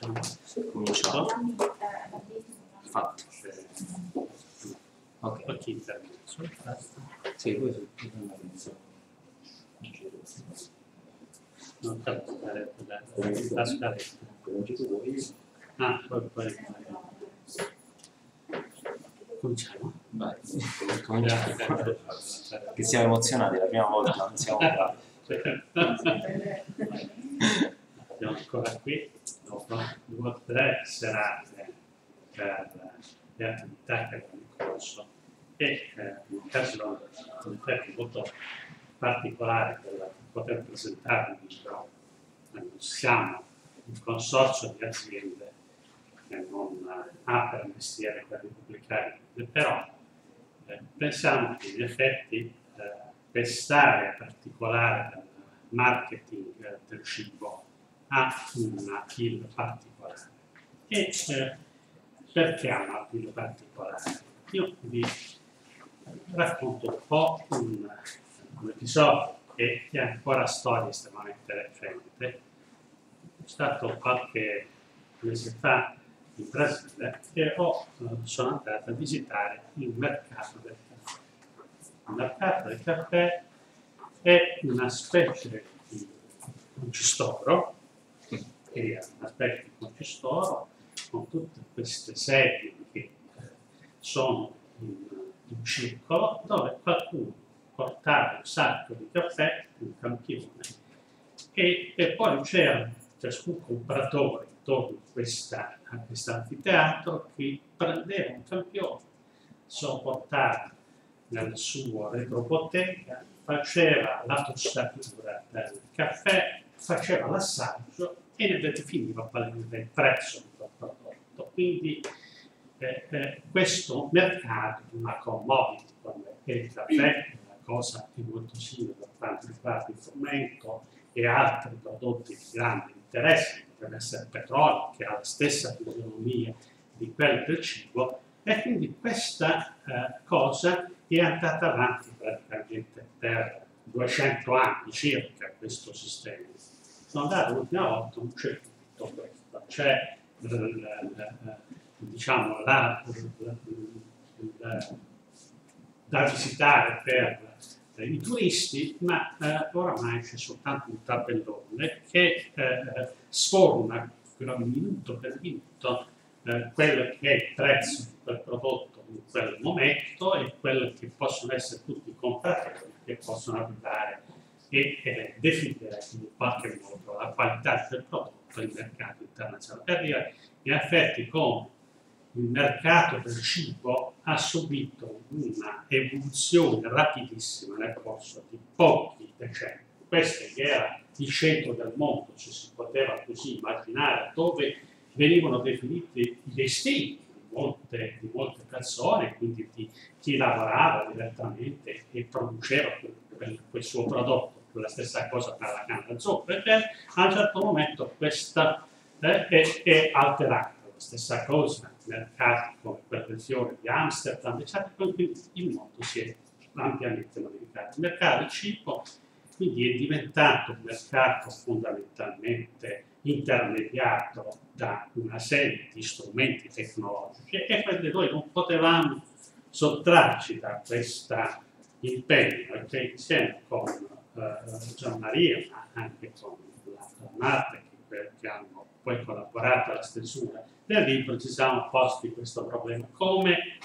Cominciamo. Fatto. Ok. Ok. Sì, primo penso. Non tanto stare la scaletta. Voi, Ah, poi poi. Cominciamo. vai. Cominciamo. Che siamo emozionati, la prima volta non siamo. Siamo ancora qui due o tre serate per le attività che abbiamo in corso e eh, in caso in effetti molto particolare per poter presentare un libro. Siamo un consorzio di aziende che non ha per mestiere quello di pubblicare però eh, pensiamo che in effetti eh, quest'area particolare del marketing eh, del cibo ha una appeal particolare. E eh, perché ha una appeal particolare? Io vi racconto un po' un, un episodio che è ancora storia estremamente recente. È stato qualche mese fa in Brasile e ho, eh, sono andato a visitare il mercato del caffè. Il mercato del caffè è una specie di concistoro, che specie di concistoro con tutte queste sedie che eh, sono in, in circolo, dove qualcuno portava un sacco di caffè, un campione, e, e poi c'era ciascun compratore intorno a questa a questo anfiteatro che prendeva un campione, se lo portava nel suo retrobottega, faceva la tostatura del caffè, faceva l'assaggio e definiva qual era il prezzo del prodotto. Quindi eh, eh, questo mercato di una commodity come il caffè, è una cosa che è molto simile per quanto riguarda il frumento e altri prodotti di grande interesse, potrebbe essere il petrolio, che ha la stessa fisionomia di quello del cibo, e quindi questa eh, cosa è andata avanti praticamente per 200 anni circa, questo sistema. Sono andato l'ultima volta, non c'è tutto questo, c'è diciamo, la, la, da visitare per i turisti, ma eh, oramai c'è soltanto un tabellone che eh, sforna minuto per minuto eh, quello che è il prezzo di quel prodotto in quel momento e quello che possono essere tutti i compratori che possono arrivare e eh, definire in qualche modo la qualità del prodotto nel mercato internazionale. Per dire, in effetti con il mercato del cibo ha subito una evoluzione rapidissima nel corso di pochi decenni. Questo era il centro del mondo, se si poteva così immaginare, dove venivano definiti i destini di molte, di molte persone, quindi di chi lavorava direttamente e produceva quel, quel suo prodotto, la stessa cosa per la canna zucchero, e a un certo momento questa eh, è, è alterata stessa cosa, mercati come fiore di Amsterdam, eccetera, quindi il mondo si è ampiamente modificato. Il mercato del cibo quindi è diventato un mercato fondamentalmente intermediato da una serie di strumenti tecnologici e quindi noi non potevamo sottrarci da questo impegno e che insieme con Gian Maria ma anche con la, Marta che, che hanno poi collaborato alla stesura del libro ci siamo posti questo problema, come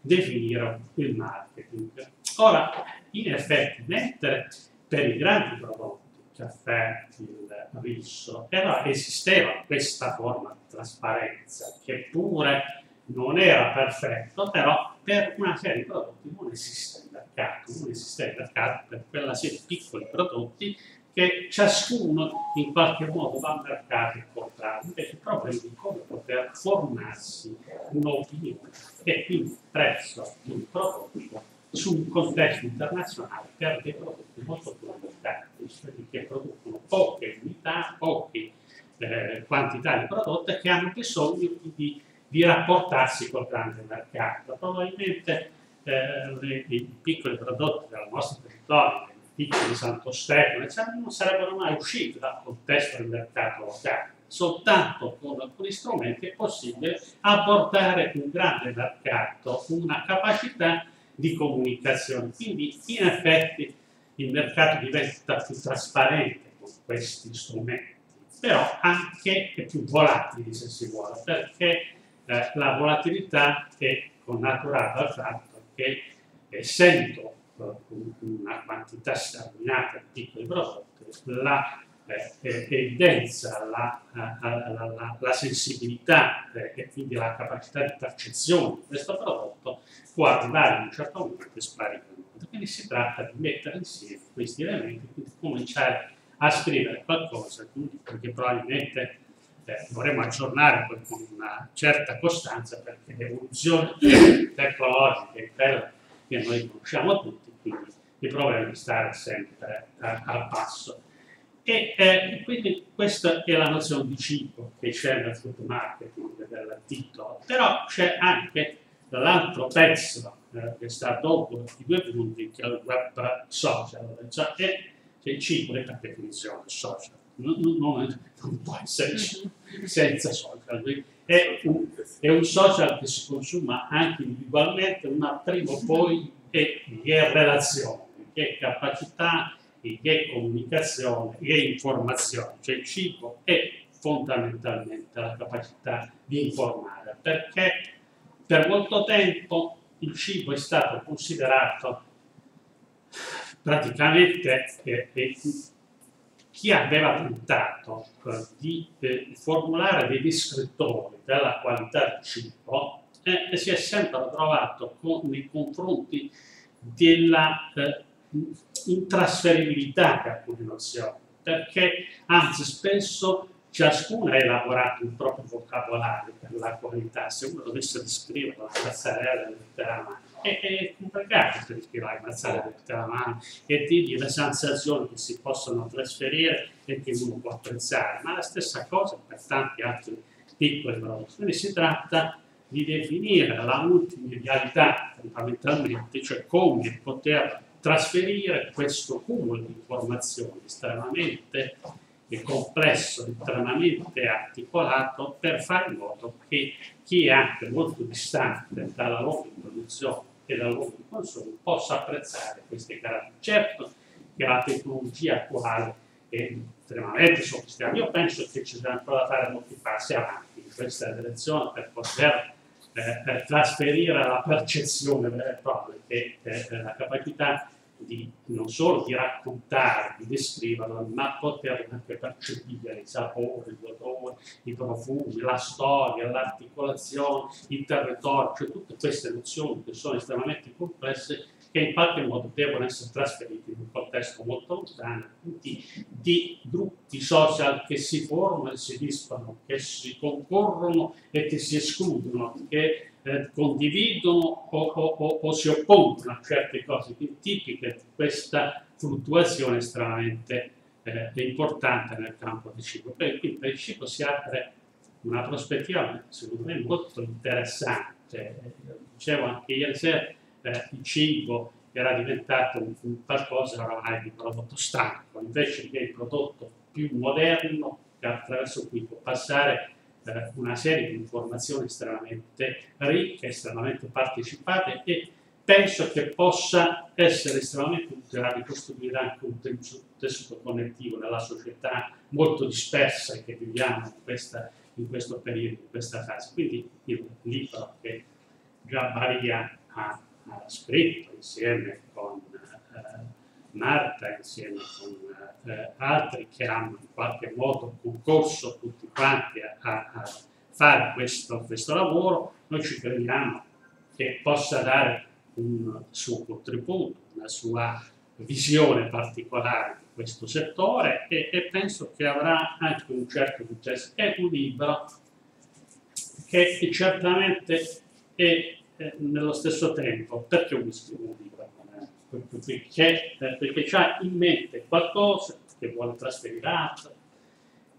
definire il marketing. Ora, in effetti, mentre per i grandi prodotti, il caffè, il riso, allora esisteva questa forma di trasparenza che pure non era perfetto, però per una serie di prodotti non esiste il mercato, non esiste il mercato per quella serie di piccoli prodotti che ciascuno in qualche modo va al mercato e comprare, invece il problema è come poter formarsi un'opinione e quindi il prezzo di un prodotto su un contesto internazionale per dei prodotti molto più limitati, che producono poche unità, poche eh, quantità di prodotti che hanno bisogno di, di rapportarsi col grande mercato. Probabilmente eh, i piccoli prodotti del nostro territorio, piccoli Santo Stefano, eccetera, non sarebbero mai usciti dal contesto del mercato locale. soltanto con alcuni strumenti è possibile apportare un grande mercato, una capacità di comunicazione. Quindi in effetti il mercato diventa più trasparente con questi strumenti, però anche più volatile se si vuole, perché la volatilità è connaturata al fatto che essendo eh, una quantità sterminata di piccoli prodotti, la eh, eh, evidenza la, la, la, la sensibilità eh, e quindi la capacità di percezione di questo prodotto può arrivare in un certo momento e sparire. Quindi si tratta di mettere insieme questi elementi, quindi cominciare a scrivere qualcosa che probabilmente eh, dovremmo aggiornare con una certa costanza perché l'evoluzione tecnologica è quella che noi conosciamo tutti, quindi il problema è stare sempre al passo. E eh, quindi questa è la nozione di cibo che c'è nel food marketing del titolo, però c'è anche l'altro pezzo eh, che sta dopo i due punti, che è il web social, cioè è, il cibo è per definizione social, non, non, non può essere senza social, è un, è un, social che si consuma anche individualmente, ma prima o poi è, è relazione, è capacità che è comunicazione, che è informazione, cioè il cibo è fondamentalmente la capacità di informare, perché per molto tempo il cibo è stato considerato praticamente eh, eh, chi aveva tentato eh, di eh, formulare dei descrittori della qualità del cibo eh, si è sempre trovato con, nei confronti della eh, intrasferibilità alcune nozioni, perché anzi spesso ciascuno ha elaborato un proprio vocabolario per la qualità, se uno dovesse descrivere la mozzarella mano, è, è complicato descrivere la mozzarella della mano e dirgli le sensazioni che si possono trasferire e che uno può apprezzare, ma la stessa cosa per tanti altri piccoli prodotti. Quindi si tratta di definire la multimedialità fondamentalmente, cioè come poter trasferire questo cumulo di informazioni estremamente complesso, estremamente articolato per fare in modo che chi è anche molto distante dalla loro produzione e dal loro consumo possa apprezzare queste caratteristiche. Certo che la tecnologia attuale è estremamente sofisticata, io penso che ci saranno ancora da fare molti passi avanti in questa direzione per poter eh, eh, trasferire la percezione vera e propria, che è eh, la capacità di, non solo di raccontare, di descriverla, ma poter anche percepire i sapori, gli odori, i profumi, la storia, l'articolazione, il territorio, cioè tutte queste nozioni che sono estremamente complesse che in qualche modo devono essere trasferiti in un contesto molto lontano, di, di gruppi social che si formano e si disfano, che si concorrono e che si escludono, che eh, condividono o, o, o, si oppongono a certe cose tipiche di questa fluttuazione estremamente eh, importante nel campo del cibo. Quindi per il cibo si apre una prospettiva secondo me molto interessante. Dicevo anche ieri sera eh, il cibo era diventato un, un qualcosa oramai di prodotto stanco, invece che il prodotto più moderno attraverso cui può passare eh, una serie di informazioni estremamente ricche, estremamente partecipate e penso che possa essere estremamente utile a ricostruire anche un tessuto connettivo nella società molto dispersa che viviamo in, questa, in questo periodo, in questa fase. Quindi il libro che già Maria ha ha scritto insieme con eh, Marta, insieme con eh, altri che hanno in qualche modo concorso tutti quanti a, a fare questo, questo lavoro, noi ci crediamo che possa dare un suo contributo, una sua visione particolare di questo settore e, e, penso che avrà anche un certo successo. È un libro che certamente è nello stesso tempo, perché un libro? Perché, eh, perché ha in mente qualcosa che vuole trasferire altro,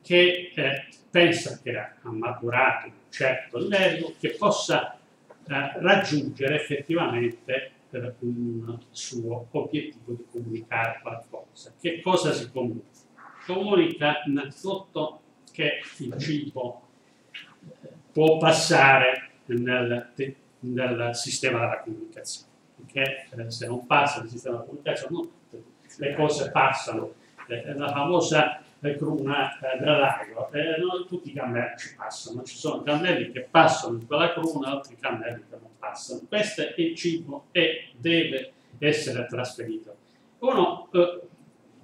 che eh, pensa che ha maturato un certo livello, che possa eh, raggiungere effettivamente eh, un suo obiettivo di comunicare qualcosa. Che cosa si comunica? Comunica innanzitutto che il cibo può passare nel, nel sistema della comunicazione, perché eh, se non passa nel sistema della comunicazione le cose passano. Eh, la famosa eh, cruna eh, dell'ago, eh, non tutti i cammelli ci passano, ci sono cammelli che passano in quella cruna, altri cammelli che non passano. Questo è il cibo e deve essere trasferito. Uno eh,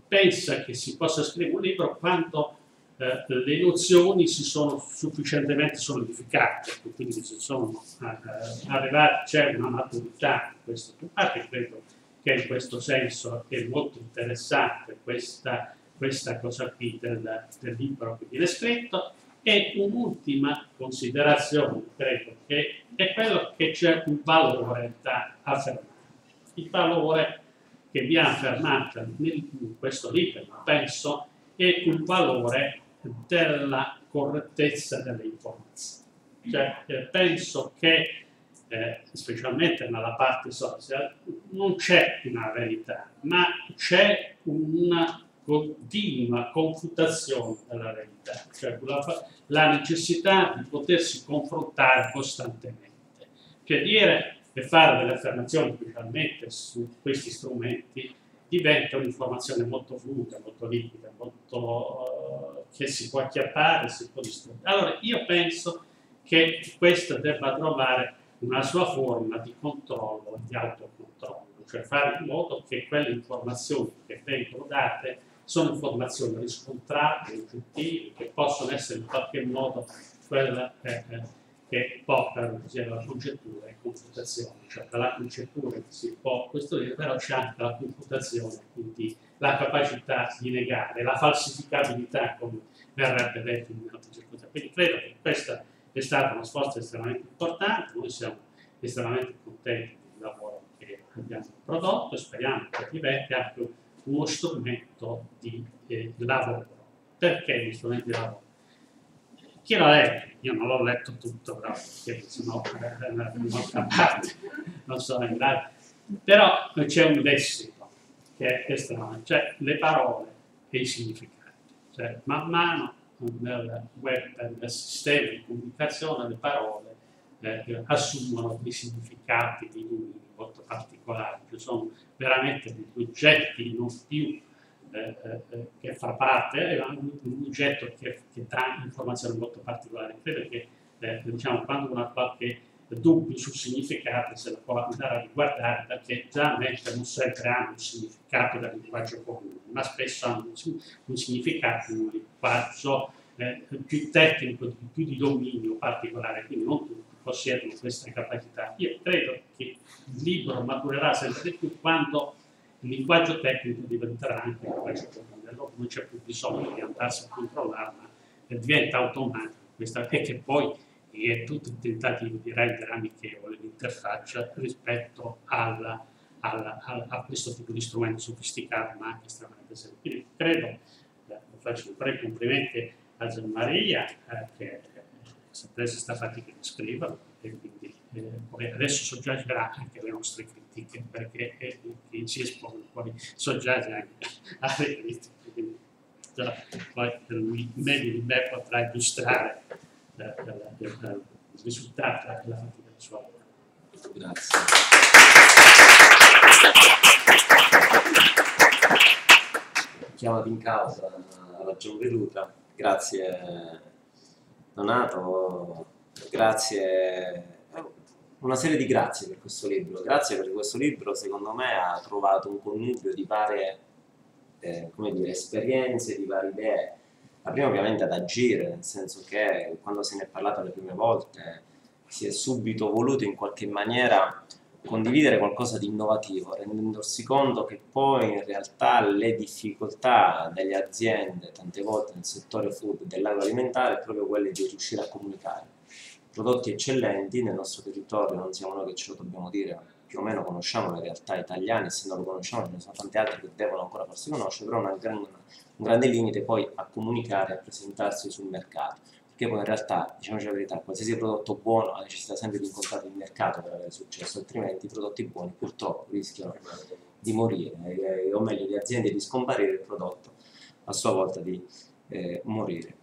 pensa che si possa scrivere un libro quando eh, le nozioni si sono sufficientemente solidificate, quindi si sono eh, arrivati, c'è una maturità in questo. Infatti credo che in questo senso è molto interessante questa, questa cosa qui del, del libro che viene scritto. E un'ultima considerazione, credo, che è quello che c'è un valore da affermare. Il valore che viene affermato in questo libro, penso, è il valore della correttezza delle informazioni. Cioè, eh, penso che, eh, specialmente nella parte social, non c'è una verità, ma c'è una continua confutazione della verità, cioè la, la necessità di potersi confrontare costantemente. Cioè dire e fare delle affermazioni, specialmente su questi strumenti, diventa un'informazione molto fluida, molto liquida, molto, uh, che si può acchiappare, si può distruggere. Allora io penso che questo debba trovare una sua forma di controllo, di autocontrollo, cioè fare in modo che quelle informazioni che vengono date sono informazioni riscontrate, oggettive, che possono essere in qualche modo quella, eh, eh che portano alla congettura e confutazione, cioè dalla congettura si può costruire, però c'è anche la confutazione, quindi la capacità di negare, la falsificabilità, come verrebbe detto in altre circostanze. Quindi credo che questa è stata una sforzo estremamente importante, noi siamo estremamente contenti del lavoro che abbiamo prodotto e speriamo che diventi anche uno strumento di eh, lavoro. Perché gli strumenti di lavoro? Chi l'ha letto? Io non l'ho letto tutto, però, perché sennò eh, un'altra parte non sono in grado. Però c'è un lessico che è strano, cioè le parole e i significati. Cioè, man mano nel web, nel sistema di comunicazione, le parole eh, assumono dei significati, numeri molto particolari, che sono veramente degli oggetti non più eh, eh, che fa parte, è un, oggetto che, che, dà informazioni molto particolari. Che eh, diciamo, quando uno ha qualche dubbio sul significato se lo può andare a riguardare perché generalmente non sempre hanno un significato del linguaggio comune, ma spesso hanno un, un significato in un linguaggio eh, più tecnico, più di dominio particolare, quindi non tutti possiedono questa capacità. Io credo che il libro maturerà sempre di più quando il linguaggio tecnico diventerà anche comune, allora non c'è più bisogno di andarsi a controllare, ma diventa automatico questa, che poi è tutto il tentativo di rendere amichevole l'interfaccia rispetto alla, alla, alla, a questo tipo di strumento sofisticato ma anche estremamente semplice. Quindi credo, eh, faccio un pre complimenti a Gian eh, che eh, preso questa fatica di scrivere e quindi eh, adesso soggiacerà anche le nostre critiche perché eh, chi si espone poi soggiace anche alle critiche quindi già, poi lui meglio di me potrà illustrare eh, il risultato della fatica del suo lavoro grazie. Chiamati in causa alla veduta. Grazie Donato grazie una serie di grazie per questo libro. Grazie perché questo libro, secondo me, ha trovato un connubio di varie eh, dire, esperienze, di varie idee. La prima ovviamente ad agire, nel senso che quando se ne è parlato le prime volte si è subito voluto in qualche maniera condividere qualcosa di innovativo, rendendosi conto che poi in realtà le difficoltà delle aziende, tante volte nel settore food dell'agroalimentare, è proprio quelle di riuscire a comunicare. Prodotti eccellenti nel nostro territorio, non siamo noi che ce lo dobbiamo dire, più o meno conosciamo le realtà italiane, e se non lo conosciamo ce ne sono tante altre che devono ancora farsi conoscere, però una, un grande limite poi a comunicare, a presentarsi sul mercato, perché poi in realtà, diciamoci la verità, qualsiasi prodotto buono ha necessità sempre di incontrare il mercato per avere successo, altrimenti i prodotti buoni purtroppo rischiano di morire, eh, o meglio le aziende di scomparire il prodotto a sua volta di eh, morire.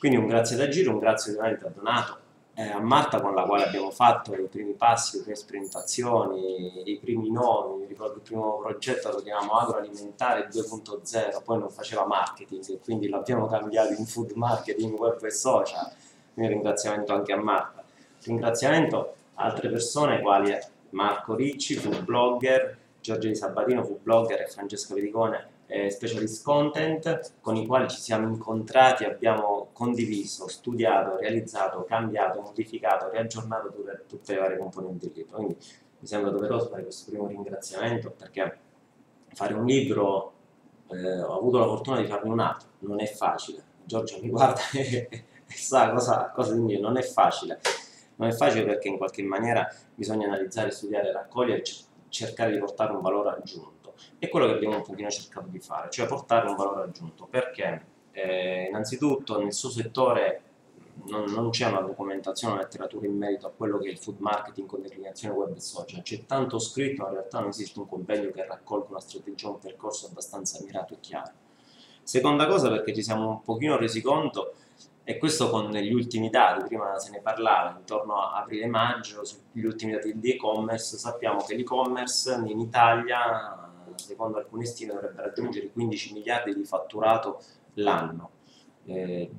Quindi un grazie da Giro, un grazie ovviamente a Donato, eh, a Marta con la quale abbiamo fatto i primi passi, le prime sperimentazioni, i primi nomi, mi ricordo il primo progetto lo chiamiamo agroalimentare 2.0, poi non faceva marketing, quindi l'abbiamo cambiato in food marketing, web e social, quindi ringraziamento anche a Marta. Ringraziamento a altre persone quali Marco Ricci, food blogger, Giorgio Di Sabatino, food blogger e Francesco Vericone, eh, specialist content con i quali ci siamo incontrati, abbiamo condiviso, studiato, realizzato, cambiato, modificato, riaggiornato tutte le varie componenti del libro. Quindi mi sembra doveroso fare questo primo ringraziamento perché fare un libro, eh, ho avuto la fortuna di farne un altro, non è facile. Giorgio mi guarda e, sa cosa, cosa dire, non è facile. Non è facile perché in qualche maniera bisogna analizzare, studiare, raccogliere e cercare di portare un valore aggiunto è quello che abbiamo un pochino cercato di fare, cioè portare un valore aggiunto, perché? Eh, innanzitutto nel suo settore non, non c'è una documentazione, una letteratura in merito a quello che è il food marketing con declinazione web e social, c'è tanto scritto, ma in realtà non esiste un compendio che raccolga una strategia, un percorso abbastanza mirato e chiaro. Seconda cosa perché ci siamo un pochino resi conto e questo con gli ultimi dati, prima se ne parlava, intorno a aprile-maggio, sugli ultimi dati di e-commerce, sappiamo che l'e-commerce in Italia secondo alcune stime dovrebbe raggiungere 15 miliardi di fatturato l'anno. Eh,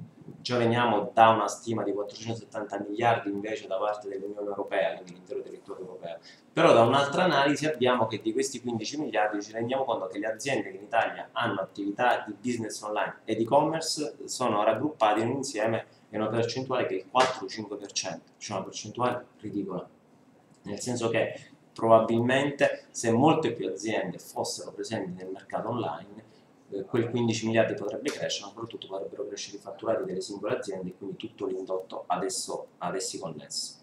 già veniamo da una stima di 470 miliardi invece da parte dell'Unione Europea, quindi l'intero territorio europeo. Però da un'altra analisi abbiamo che di questi 15 miliardi ci rendiamo conto che le aziende che in Italia hanno attività di business online e di e-commerce sono raggruppate in un insieme in una percentuale che è il 4-5%, cioè una percentuale ridicola. Nel senso che probabilmente se molte più aziende fossero presenti nel mercato online, eh, quel 15 miliardi potrebbe crescere, ma soprattutto potrebbero crescere i fatturati delle singole aziende e quindi tutto l'indotto adesso ad essi connesso.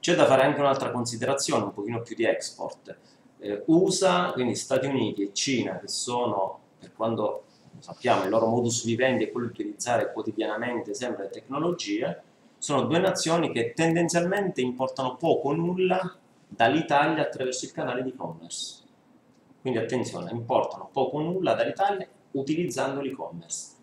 C'è da fare anche un'altra considerazione, un pochino più di export. Eh, USA, quindi Stati Uniti e Cina, che sono, per quando sappiamo, il loro modus vivendi è quello di utilizzare quotidianamente sempre le tecnologie, sono due nazioni che tendenzialmente importano poco o nulla dall'Italia attraverso il canale di e-commerce. Quindi attenzione, importano poco o nulla dall'Italia utilizzando l'e-commerce.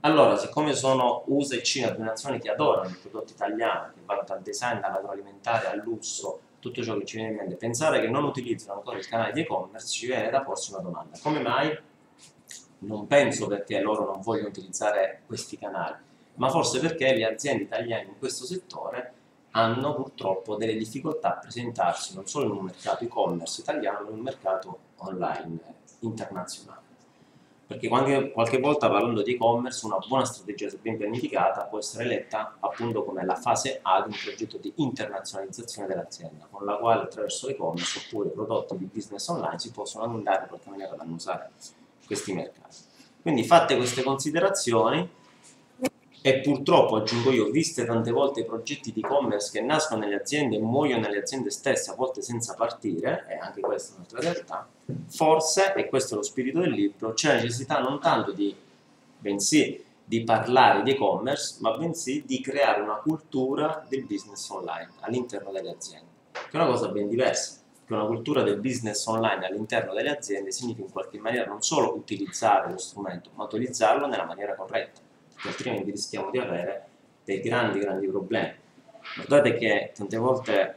Allora, siccome sono USA e Cina due nazioni che adorano il prodotto italiano, che vanno dal design all'agroalimentare al lusso, tutto ciò che ci viene in mente, pensare che non utilizzano ancora il canale di e-commerce ci viene da porsi una domanda. Come mai? Non penso perché loro non vogliono utilizzare questi canali, ma forse perché le aziende italiane in questo settore hanno purtroppo delle difficoltà a presentarsi non solo in un mercato e-commerce italiano, ma in un mercato online internazionale. Perché qualche, qualche volta parlando di e-commerce una buona strategia, se ben pianificata, può essere letta appunto come la fase A di un progetto di internazionalizzazione dell'azienda, con la quale attraverso l'e-commerce oppure prodotti di business online si possono andare in qualche maniera ad annusare questi mercati. Quindi fatte queste considerazioni, e purtroppo, aggiungo io, viste tante volte i progetti di e-commerce che nascono nelle aziende e muoiono nelle aziende stesse, a volte senza partire, e anche questa è un'altra realtà, forse, e questo è lo spirito del libro, c'è necessità non tanto di, bensì, di parlare di e-commerce, ma bensì di creare una cultura del business online all'interno delle aziende, che è una cosa ben diversa una cultura del business online all'interno delle aziende significa in qualche maniera non solo utilizzare lo strumento, ma utilizzarlo nella maniera corretta altrimenti rischiamo di avere dei grandi, grandi problemi. Guardate che tante volte,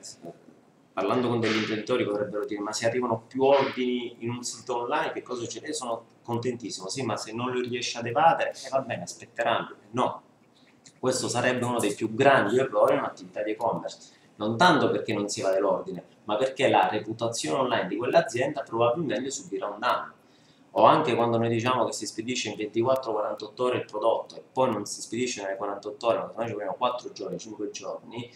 parlando con degli imprenditori, potrebbero dire ma se arrivano più ordini in un sito online, che cosa succede? Io sono contentissimo, sì, ma se non li riesci ad evadere, eh, va bene, aspetteranno. No, questo sarebbe uno dei più grandi errori in un'attività di e-commerce. Non tanto perché non si evade l'ordine, ma perché la reputazione online di quell'azienda probabilmente subirà un danno o anche quando noi diciamo che si spedisce in 24-48 ore il prodotto e poi non si spedisce nelle 48 ore, ma noi ci vogliamo 4 giorni, 5 giorni,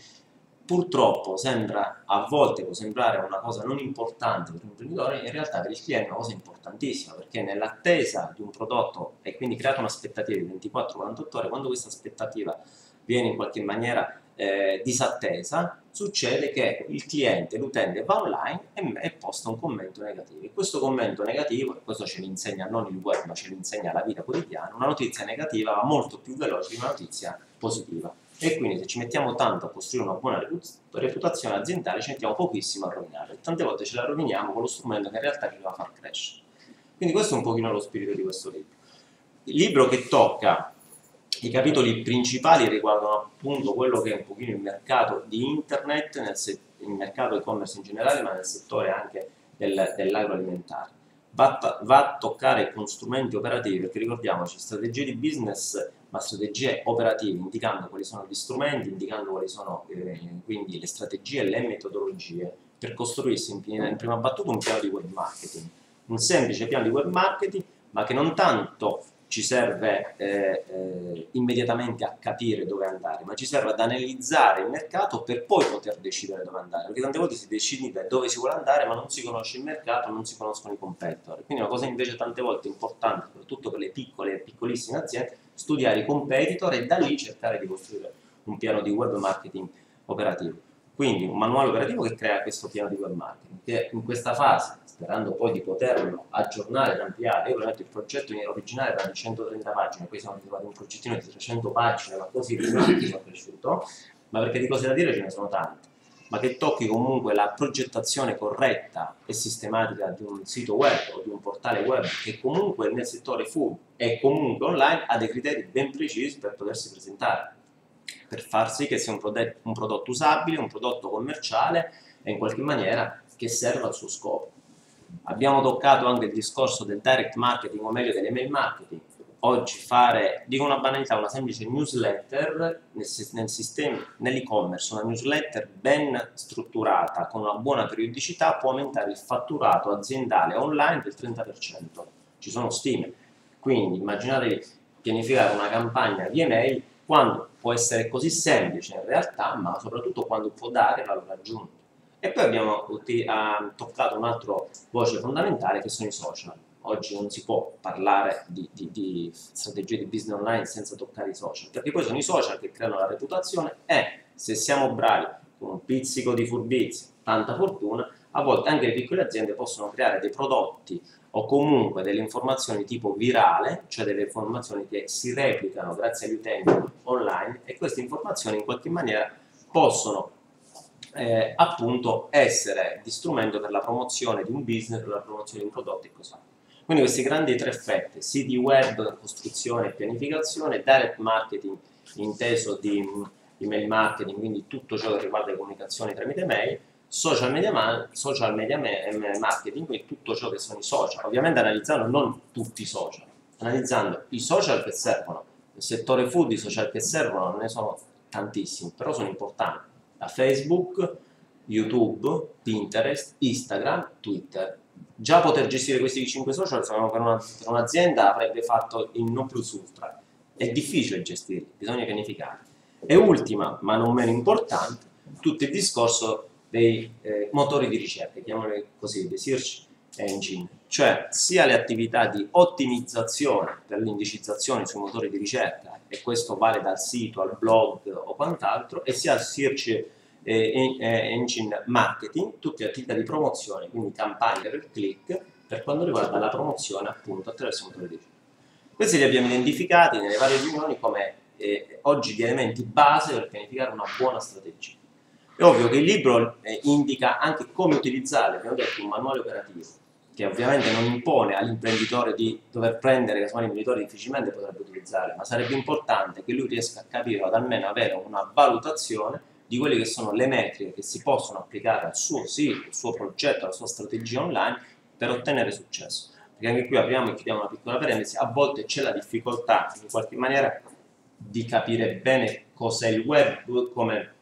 purtroppo sembra, a volte può sembrare una cosa non importante per l'imprenditore, in realtà per il cliente è una cosa importantissima, perché nell'attesa di un prodotto e quindi creata un'aspettativa di 24-48 ore, quando questa aspettativa viene in qualche maniera eh, disattesa, succede che il cliente, l'utente va online e, e, posta un commento negativo. E questo commento negativo, e questo ce l'insegna non il web, ma ce l'insegna la vita quotidiana, una notizia negativa va molto più veloce di una notizia positiva. E quindi se ci mettiamo tanto a costruire una buona reputazione aziendale, ci mettiamo pochissimo a rovinarla. Tante volte ce la roviniamo con lo strumento che in realtà ci doveva far crescere. Quindi questo è un pochino lo spirito di questo libro. Il libro che tocca I capitoli principali riguardano appunto quello che è un pochino il mercato di internet, nel il mercato e-commerce in generale, ma nel settore anche del, dell'agroalimentare. Va, va, a toccare con strumenti operativi, perché ricordiamoci, strategie di business, ma strategie operative, indicando quali sono gli strumenti, indicando quali sono eh, quindi le strategie e le metodologie per costruirsi in, in prima battuta un piano di web marketing. Un semplice piano di web marketing, ma che non tanto ci serve eh, eh, immediatamente a capire dove andare, ma ci serve ad analizzare il mercato per poi poter decidere dove andare, perché tante volte si decide dove si vuole andare, ma non si conosce il mercato, non si conoscono i competitor. Quindi una cosa invece tante volte importante, soprattutto per le piccole e piccolissime aziende, studiare i competitor e da lì cercare di costruire un piano di web marketing operativo. Quindi un manuale operativo che crea questo piano di web marketing, che in questa fase, sperando poi di poterlo aggiornare ed ampliare, io ovviamente il progetto originale era di 130 pagine, poi siamo arrivati a un progettino di 300 pagine, ma così il è cresciuto, ma perché di cose da dire ce ne sono tante, ma che tocchi comunque la progettazione corretta e sistematica di un sito web o di un portale web che comunque nel settore food e comunque online ha dei criteri ben precisi per potersi presentare per far sì che sia un, prodotto, un prodotto usabile, un prodotto commerciale e in qualche maniera che serva al suo scopo. Abbiamo toccato anche il discorso del direct marketing, o meglio dell'email marketing. Oggi fare, dico una banalità, una semplice newsletter nel, nel nell'e-commerce, una newsletter ben strutturata, con una buona periodicità, può aumentare il fatturato aziendale online del 30%. Ci sono stime. Quindi immaginatevi pianificare una campagna di email quando può essere così semplice in realtà, ma soprattutto quando può dare valore aggiunto. E poi abbiamo uh, toccato un'altra voce fondamentale che sono i social. Oggi non si può parlare di, di, di, strategie di business online senza toccare i social, perché poi sono i social che creano la reputazione e se siamo bravi con un pizzico di furbizia, tanta fortuna, a volte anche le piccole aziende possono creare dei prodotti o comunque delle informazioni tipo virale, cioè delle informazioni che si replicano grazie agli utenti online e queste informazioni in qualche maniera possono eh, appunto essere di strumento per la promozione di un business, per la promozione di un prodotto e via. Quindi questi grandi tre effetti, siti web, costruzione e pianificazione, direct marketing inteso di email marketing, quindi tutto ciò che riguarda le comunicazioni tramite mail, social media, social media marketing, quindi tutto ciò che sono i social, ovviamente analizzando non tutti i social, analizzando i social che servono, nel settore food i social che servono ne sono tantissimi, però sono importanti, da Facebook, YouTube, Pinterest, Instagram, Twitter. Già poter gestire questi 5 social per un'azienda avrebbe fatto il non plus ultra. È difficile gestirli, bisogna pianificare. E ultima, ma non meno importante, tutto il discorso dei eh, motori di ricerca, chiamiamoli così, dei search engine, cioè sia le attività di ottimizzazione per l'indicizzazione sui motori di ricerca, e questo vale dal sito al blog o quant'altro, e sia il search eh, eh, engine marketing, tutte attività di promozione, quindi campagne per click, per quanto riguarda la promozione appunto attraverso i motori di ricerca. Questi li abbiamo identificati nelle varie riunioni come eh, oggi gli elementi base per pianificare una buona strategia. È ovvio che il libro eh, indica anche come utilizzare, abbiamo detto, un manuale operativo, che ovviamente non impone all'imprenditore di dover prendere, che l'imprenditore difficilmente potrebbe utilizzare, ma sarebbe importante che lui riesca a capire o ad almeno avere una valutazione di quelle che sono le metriche che si possono applicare al suo sito, al suo progetto, alla sua strategia online per ottenere successo. Perché anche qui apriamo e chiudiamo una piccola parentesi, a volte c'è la difficoltà in qualche maniera di capire bene cos'è il web, come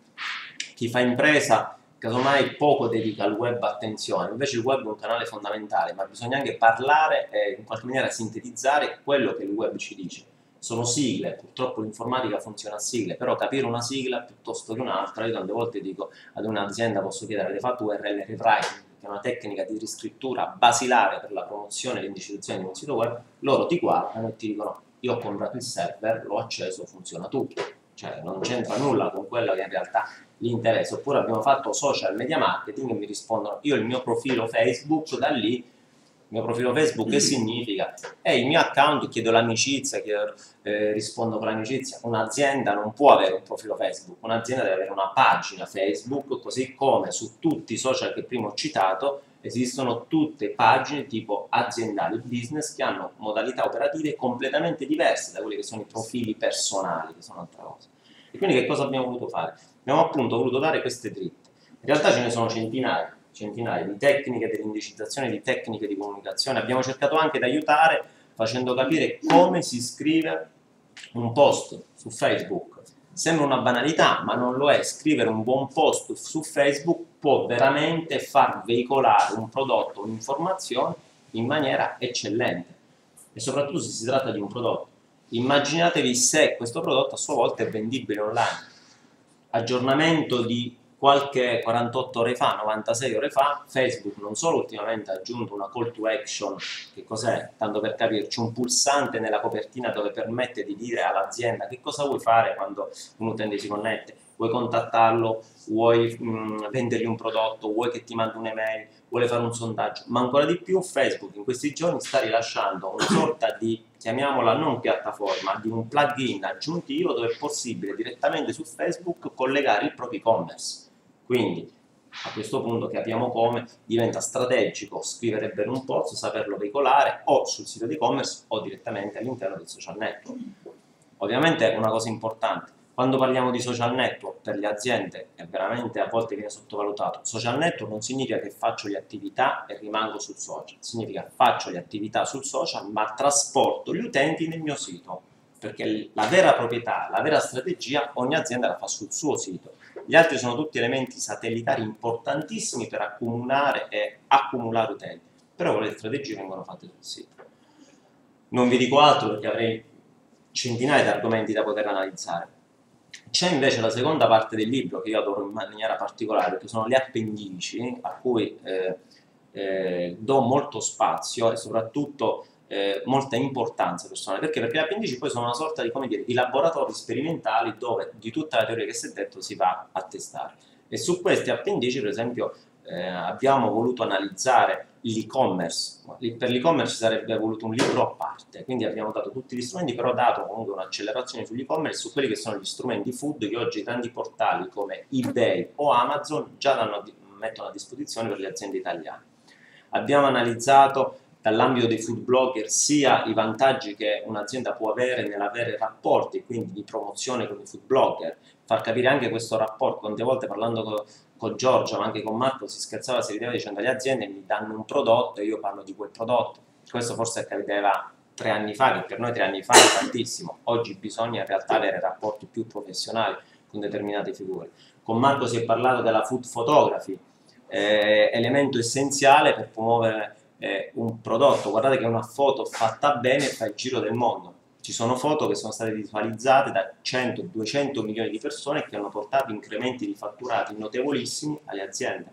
chi fa impresa casomai poco dedica al web attenzione, invece il web è un canale fondamentale, ma bisogna anche parlare e in qualche maniera sintetizzare quello che il web ci dice. Sono sigle, purtroppo l'informatica funziona a sigle, però capire una sigla piuttosto che un'altra, io tante volte dico ad un'azienda posso chiedere, avete fatto URL rewriting, che è una tecnica di riscrittura basilare per la promozione e l'indicizzazione di un sito web, loro ti guardano e ti dicono io ho comprato il server, l'ho acceso, funziona tutto, cioè non c'entra nulla con quello che in realtà gli interessa, oppure abbiamo fatto social media marketing e mi rispondono io il mio profilo Facebook, da lì il mio profilo Facebook che mm. significa? È il mio account, chiedo l'amicizia, eh, rispondo con l'amicizia. Un'azienda non può avere un profilo Facebook, un'azienda deve avere una pagina Facebook, così come su tutti i social che prima ho citato esistono tutte pagine tipo aziendali business che hanno modalità operative completamente diverse da quelli che sono i profili personali, che sono altra cosa. E quindi che cosa abbiamo voluto fare? Abbiamo appunto voluto dare queste dritte. In realtà ce ne sono centinaia, centinaia di tecniche dell'indicizzazione, di tecniche di comunicazione. Abbiamo cercato anche di aiutare facendo capire come si scrive un post su Facebook. Sembra una banalità, ma non lo è. Scrivere un buon post su Facebook può veramente far veicolare un prodotto, un'informazione in maniera eccellente. E soprattutto se si tratta di un prodotto. Immaginatevi se questo prodotto a sua volta è vendibile online. Aggiornamento di qualche 48 ore fa, 96 ore fa, Facebook non solo ultimamente ha aggiunto una call to action, che cos'è? Tanto per capirci, un pulsante nella copertina dove permette di dire all'azienda che cosa vuoi fare quando un utente si connette, vuoi contattarlo, vuoi mh, mm, vendergli un prodotto, vuoi che ti mandi un'email, vuole fare un sondaggio, ma ancora di più Facebook in questi giorni sta rilasciando una sorta di, chiamiamola non piattaforma, di un plugin aggiuntivo dove è possibile direttamente su Facebook collegare il proprio e-commerce quindi a questo punto capiamo come diventa strategico scrivere bene un post, saperlo veicolare o sul sito di e-commerce o direttamente all'interno del social network. Ovviamente una cosa importante, quando parliamo di social network per le aziende è veramente a volte viene sottovalutato, social network non significa che faccio le attività e rimango sul social, significa faccio le attività sul social ma trasporto gli utenti nel mio sito, perché la vera proprietà, la vera strategia ogni azienda la fa sul suo sito gli altri sono tutti elementi satellitari importantissimi per accumulare e accumulare utenti, però le strategie vengono fatte sul sito. Non vi dico altro perché avrei centinaia di argomenti da poter analizzare. C'è invece la seconda parte del libro che io adoro in maniera particolare, che sono le appendici a cui eh, eh, do molto spazio e soprattutto eh, molta importanza personale. Perché? Perché le appendici poi sono una sorta di, dire, di laboratori sperimentali dove di tutta la teoria che si è detto si va a testare. E su questi appendici, per esempio, eh, abbiamo voluto analizzare l'e-commerce. Per l'e-commerce sarebbe voluto un libro a parte, quindi abbiamo dato tutti gli strumenti, però dato comunque un'accelerazione sull'e-commerce su quelli che sono gli strumenti food che oggi grandi portali come eBay o Amazon già danno, mettono a disposizione per le aziende italiane. Abbiamo analizzato dall'ambito dei food blogger sia i vantaggi che un'azienda può avere nell'avere rapporti, quindi di promozione con i food blogger, far capire anche questo rapporto, quante volte parlando con, con Giorgio ma anche con Marco si scherzava, si rideva dicendo alle aziende mi danno un prodotto e io parlo di quel prodotto, questo forse accadeva tre anni fa, che per noi tre anni fa è tantissimo, oggi bisogna in realtà avere rapporti più professionali con determinate figure. Con Marco si è parlato della food photography, eh, elemento essenziale per promuovere eh, un prodotto, guardate che una foto fatta bene fa il giro del mondo. Ci sono foto che sono state visualizzate da 100-200 milioni di persone che hanno portato incrementi di fatturati notevolissimi alle aziende.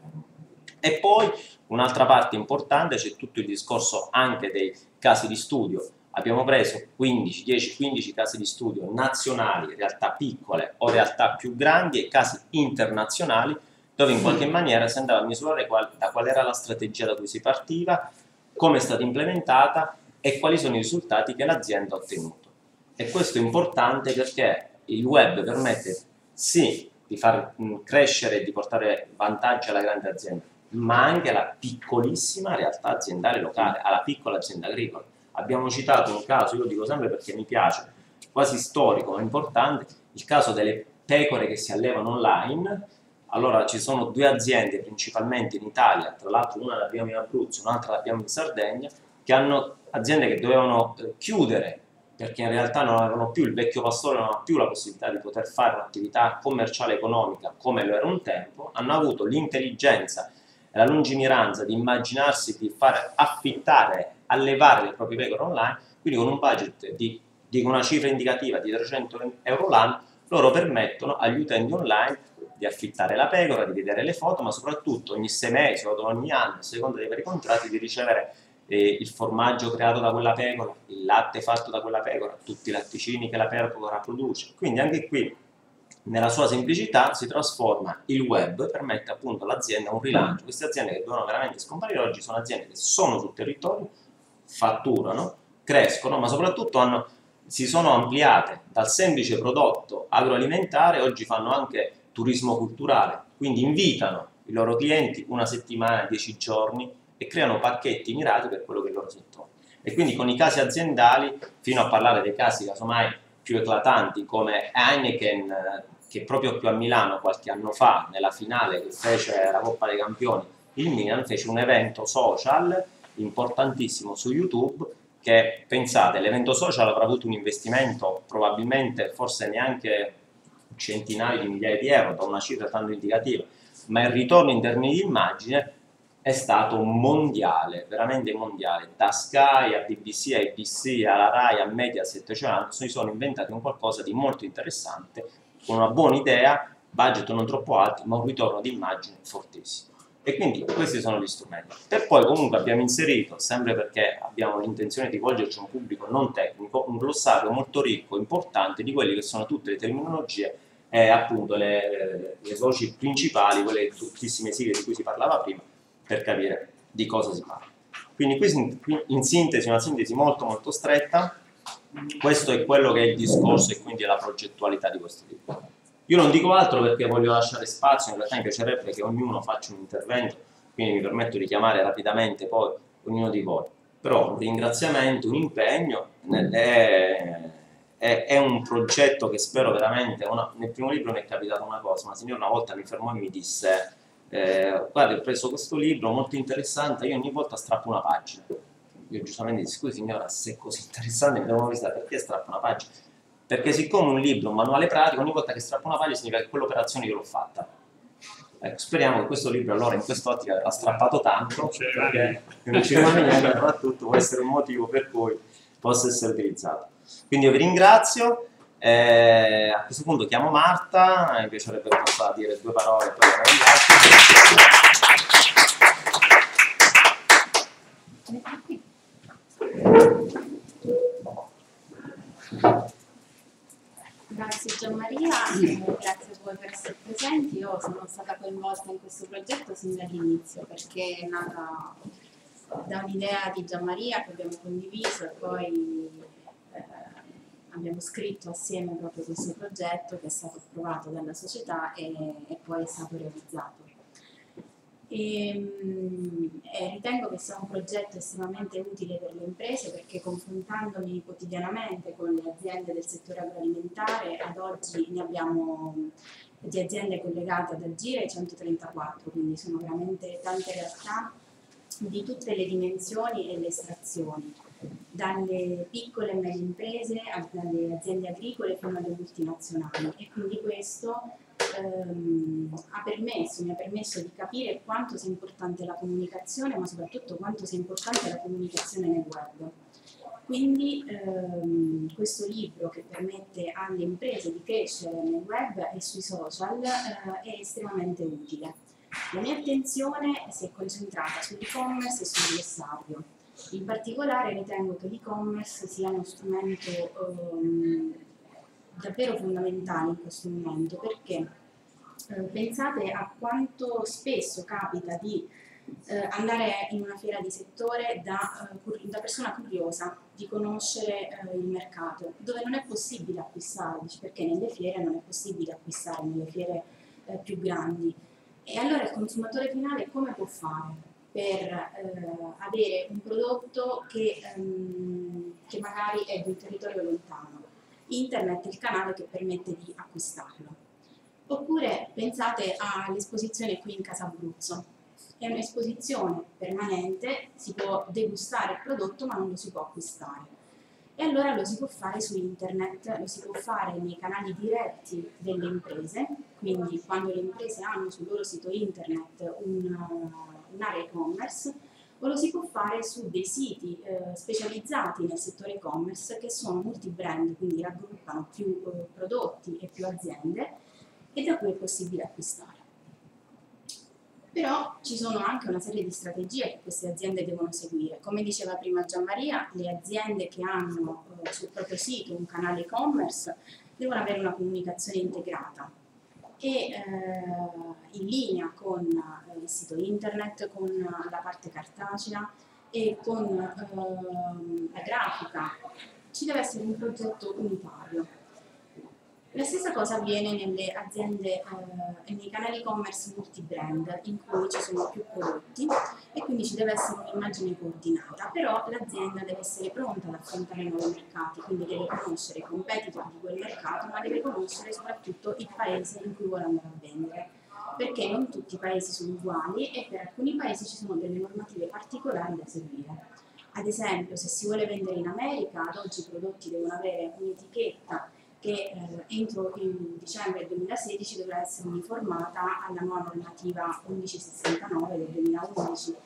E poi un'altra parte importante c'è tutto il discorso anche dei casi di studio. Abbiamo preso 15, 10, 15 casi di studio nazionali, realtà piccole o realtà più grandi e casi internazionali dove in qualche maniera si andava a misurare qual, da qual era la strategia da cui si partiva, come è stata implementata e quali sono i risultati che l'azienda ha ottenuto. E questo è importante perché il web permette sì di far crescere e di portare vantaggi alla grande azienda, ma anche alla piccolissima realtà aziendale locale, alla piccola azienda agricola. Abbiamo citato un caso, io lo dico sempre perché mi piace, quasi storico ma importante, il caso delle pecore che si allevano online allora ci sono due aziende principalmente in Italia, tra l'altro una l'abbiamo in Abruzzo, un'altra l'abbiamo in Sardegna, che hanno aziende che dovevano eh, chiudere perché in realtà non avevano più, il vecchio pastore non ha più la possibilità di poter fare un'attività commerciale economica come lo era un tempo, hanno avuto l'intelligenza e la lungimiranza di immaginarsi di far affittare, allevare le proprie pecore online, quindi con un budget di, di una cifra indicativa di 300 euro l'anno, loro permettono agli utenti online di affittare la pecora, di vedere le foto, ma soprattutto ogni sei mesi o ogni anno, a seconda dei vari contratti, di ricevere eh, il formaggio creato da quella pecora, il latte fatto da quella pecora, tutti i latticini che la pecora produce. Quindi anche qui, nella sua semplicità, si trasforma il web, permette appunto all'azienda un rilancio. Queste aziende che dovevano veramente scomparire oggi sono aziende che sono sul territorio, fatturano, crescono, ma soprattutto hanno, si sono ampliate dal semplice prodotto agroalimentare, oggi fanno anche turismo culturale, quindi invitano i loro clienti una settimana, dieci giorni e creano pacchetti mirati per quello che il loro settore. E quindi con i casi aziendali, fino a parlare dei casi casomai più eclatanti come Heineken, che proprio qui a Milano qualche anno fa, nella finale che fece la Coppa dei Campioni, il Milan fece un evento social importantissimo su YouTube che pensate, l'evento social avrà avuto un investimento probabilmente forse neanche centinaia di migliaia di euro, da una cifra tanto indicativa, ma il ritorno in termini di immagine è stato mondiale, veramente mondiale, da Sky a BBC, a ABC, alla RAI, a Mediaset, cioè si sono inventati un qualcosa di molto interessante, con una buona idea, budget non troppo alti, ma un ritorno di immagine fortissimo. E quindi questi sono gli strumenti. E poi comunque abbiamo inserito, sempre perché abbiamo l'intenzione di volgerci a un pubblico non tecnico, un glossario molto ricco, importante, di quelle che sono tutte le terminologie e appunto le, le voci principali, quelle tuttissime sigle di cui si parlava prima, per capire di cosa si parla. Quindi qui in sintesi, una sintesi molto molto stretta, questo è quello che è il discorso e quindi la progettualità di questo libro. Io non dico altro perché voglio lasciare spazio, in realtà mi piacerebbe che ognuno faccia un intervento, quindi mi permetto di chiamare rapidamente poi ognuno di voi. Però un ringraziamento, un impegno, è, è, è un progetto che spero veramente, una, nel primo libro mi è capitata una cosa, una signora una volta mi fermò e mi disse eh, guarda ho preso questo libro molto interessante, io ogni volta strappo una pagina. Io giustamente dissi, scusi signora, se è così interessante mi devo visitare, perché strappo una pagina? Perché siccome un libro, un manuale pratico, ogni volta che strappo una pagina significa che quell'operazione io l'ho fatta. Ecco, speriamo che questo libro allora in quest'ottica ha strappato tanto, perché non ci rimane niente, soprattutto può essere un motivo per cui possa essere utilizzato. Quindi io vi ringrazio. Eh, a questo punto chiamo Marta, mi piacerebbe possa dire due parole e poi Grazie Gianmaria, grazie a voi per essere presenti. Io sono stata coinvolta in questo progetto sin dall'inizio perché è nata da un'idea di Gianmaria che abbiamo condiviso e poi abbiamo scritto assieme proprio questo progetto che è stato approvato dalla società e, e poi è stato realizzato. E, e, ritengo che sia un progetto estremamente utile per le imprese perché confrontandomi quotidianamente con le aziende del settore agroalimentare ad oggi ne abbiamo di aziende collegate ad Agire 134, quindi sono veramente tante realtà di tutte le dimensioni e le estrazioni dalle piccole e medie imprese dalle aziende agricole fino alle multinazionali e quindi questo ehm, ha permesso, mi ha permesso di capire quanto sia importante la comunicazione ma soprattutto quanto sia importante la comunicazione nel web. Quindi ehm, questo libro che permette alle imprese di crescere nel web e sui social eh, è estremamente utile. La mia attenzione si è concentrata sull'e-commerce e sul glossario in particolare ritengo che l'e-commerce sia uno strumento um, davvero fondamentale in questo momento perché eh, pensate a quanto spesso capita di eh, andare in una fiera di settore da, uh, da persona curiosa di conoscere uh, il mercato, dove non è possibile acquistare, perché nelle fiere non è possibile acquistare, nelle fiere uh, più grandi. E allora il consumatore finale come può fare? Per eh, avere un prodotto che, ehm, che magari è di un territorio lontano. Internet è il canale che permette di acquistarlo. Oppure pensate all'esposizione qui in Casa Abruzzo. È un'esposizione permanente, si può degustare il prodotto ma non lo si può acquistare. E allora lo si può fare su internet, lo si può fare nei canali diretti delle imprese, quindi quando le imprese hanno sul loro sito internet un, un'area e-commerce o lo si può fare su dei siti eh, specializzati nel settore e-commerce che sono multi-brand, quindi raggruppano più eh, prodotti e più aziende e da cui è possibile acquistare. Però ci sono anche una serie di strategie che queste aziende devono seguire. Come diceva prima Gianmaria, le aziende che hanno eh, sul proprio sito un canale e-commerce devono avere una comunicazione integrata e eh, in linea con eh, il sito internet, con la parte cartacea e con eh, la grafica. Ci deve essere un progetto unitario. La stessa cosa avviene nelle aziende eh, e nei canali e-commerce multi-brand in cui ci sono più prodotti e quindi ci deve essere un'immagine coordinata, però l'azienda deve essere pronta ad affrontare nuovi mercati, quindi deve conoscere i competitor di quel mercato, ma deve conoscere soprattutto il paese in cui vuole andare a vendere, perché non tutti i paesi sono uguali e per alcuni paesi ci sono delle normative particolari da seguire. Ad esempio, se si vuole vendere in America, ad oggi i prodotti devono avere un'etichetta che eh, entro il dicembre 2016 dovrà essere uniformata alla nuova normativa 1169 del 2011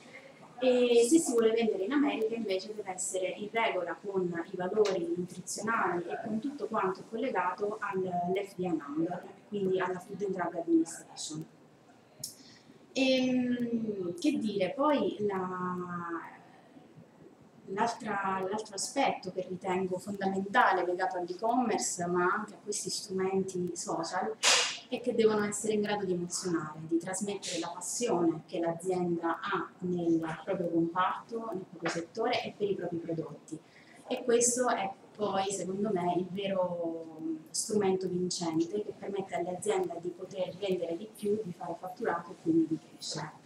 e se si vuole vendere in America invece deve essere in regola con i valori nutrizionali e con tutto quanto collegato all'FDA number, quindi alla Food and Drug Administration. E, ehm, che dire, poi la, L'altro aspetto che ritengo fondamentale legato all'e-commerce, ma anche a questi strumenti social, è che devono essere in grado di emozionare, di trasmettere la passione che l'azienda ha nel proprio comparto, nel proprio settore e per i propri prodotti. E questo è poi, secondo me, il vero strumento vincente che permette alle aziende di poter vendere di più, di fare fatturato e quindi di crescere.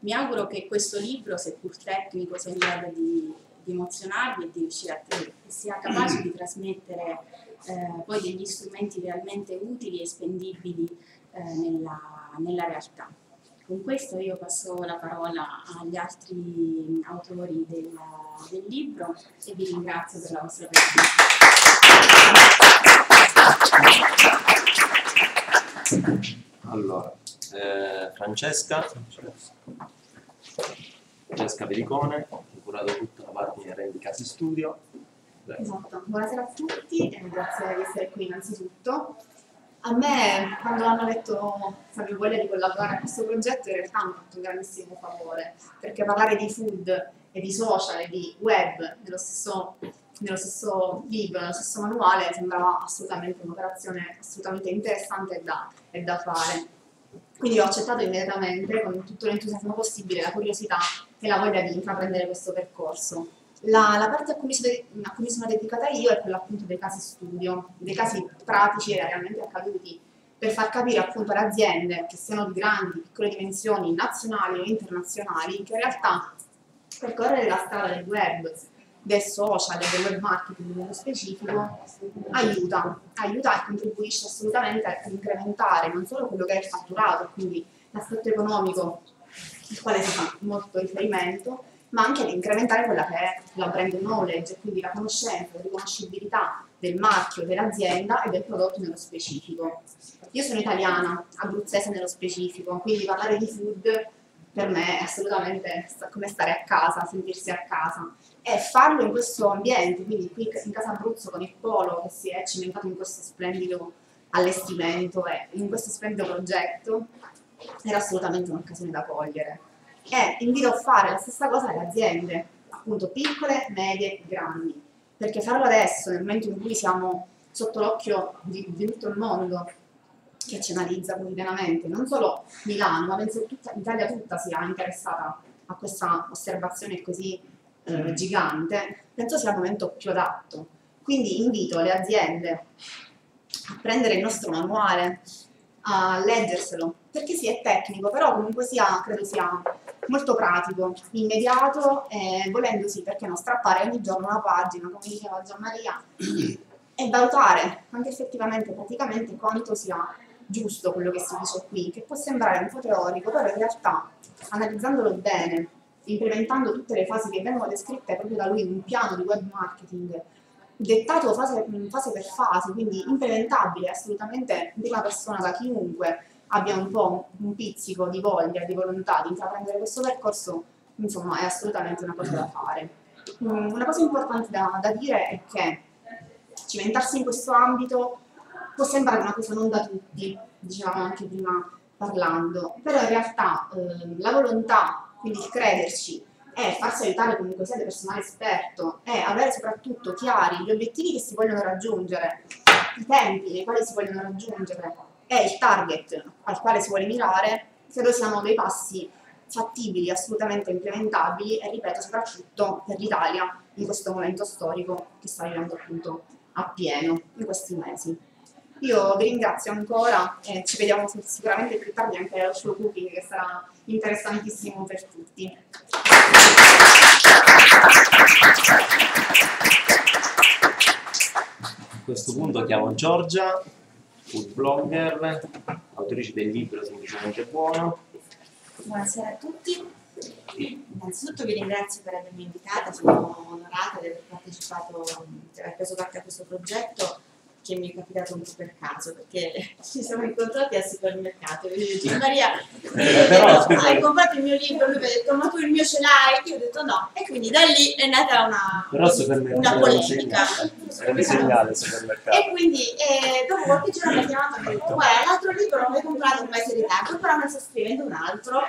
Mi auguro che questo libro, seppur tecnico, sia in grado di, di emozionarvi e di riuscire a che sia capace di trasmettere eh, poi degli strumenti realmente utili e spendibili eh, nella, nella realtà. Con questo io passo la parola agli altri autori del, del libro e vi ringrazio per la vostra presenza. Allora, eh, Francesca, Francesca Pericone, ho curato tutta la parte di Casi Studio. Esatto, buonasera a tutti e grazie di essere qui innanzitutto. A me, quando hanno detto se avevo voglia di collaborare a questo progetto, in realtà mi ha fatto un grandissimo favore, perché parlare di food e di social e di web nello stesso, nello stesso libro, nello stesso manuale, sembrava assolutamente un'operazione assolutamente interessante da, e da fare. Quindi ho accettato immediatamente, con tutto l'entusiasmo possibile, la curiosità e la voglia di intraprendere questo percorso. La, la parte a cui, a cui, mi sono dedicata io è quella appunto dei casi studio, dei casi pratici e realmente accaduti, per far capire appunto alle aziende, che siano di grandi, piccole dimensioni, nazionali o internazionali, che in realtà percorrere la strada del web, del social e del web marketing nello specifico aiuta, aiuta e contribuisce assolutamente ad incrementare non solo quello che è il fatturato, quindi l'aspetto economico al quale si fa molto riferimento, ma anche ad incrementare quella che è la brand knowledge, quindi la conoscenza, la riconoscibilità del marchio dell'azienda e del prodotto nello specifico. Io sono italiana, abruzzese nello specifico, quindi parlare di food per me è assolutamente come stare a casa, sentirsi a casa e farlo in questo ambiente, quindi qui in Casa Abruzzo con il polo che si è cimentato in questo splendido allestimento e in questo splendido progetto era assolutamente un'occasione da cogliere. E invito a fare la stessa cosa alle aziende, appunto piccole, medie, grandi, perché farlo adesso, nel momento in cui siamo sotto l'occhio di, di tutto il mondo, che ci analizza quotidianamente, non solo Milano, ma penso che l'Italia tutta sia interessata a questa osservazione così eh, gigante, penso sia il momento più adatto. Quindi invito le aziende a prendere il nostro manuale, a leggerselo, perché sì, è tecnico, però comunque sia, credo sia molto pratico, immediato e volendo sì, perché non strappare ogni giorno una pagina, come diceva Gian Maria, e valutare anche effettivamente, praticamente, quanto sia giusto quello che si dice qui, che può sembrare un po' teorico, però in realtà, analizzandolo bene, implementando tutte le fasi che vengono descritte proprio da lui in un piano di web marketing, dettato fase, fase per fase, quindi implementabile assolutamente in prima persona da chiunque abbia un po' un pizzico di voglia, di volontà di intraprendere questo percorso, insomma è assolutamente una cosa da fare. Mm, una cosa importante da, da dire è che cimentarsi in questo ambito può sembrare una cosa non da tutti, dicevamo anche prima parlando, però in realtà eh, la volontà, quindi il crederci, è farsi aiutare comunque sia da personale esperto e avere soprattutto chiari gli obiettivi che si vogliono raggiungere, i tempi nei quali si vogliono raggiungere e il target al quale si vuole mirare, credo siano dei passi fattibili, assolutamente implementabili e ripeto soprattutto per l'Italia in questo momento storico che sta vivendo appunto appieno in questi mesi. Io vi ringrazio ancora e ci vediamo sicuramente più tardi anche allo show cooking che sarà interessantissimo per tutti. A questo punto chiamo Giorgia, food blogger, autrice del libro Semplicemente Buono. Buonasera a tutti. Innanzitutto vi ringrazio per avermi invitata, sono onorata di aver partecipato, di aver preso parte a questo progetto che mi è capitato un po' per caso perché ci siamo incontrati al supermercato. E mi dice Maria Però, eh, hai comprato il mio libro? Lui mi ha detto ma tu il mio ce l'hai? Io ho detto no. E quindi da lì è nata una, una polemica. segnale, e quindi eh, dopo qualche giorno mi ha chiamato e mi ha detto guarda l'altro libro l'ho comprato un mese di ritardo però ne sto scrivendo un altro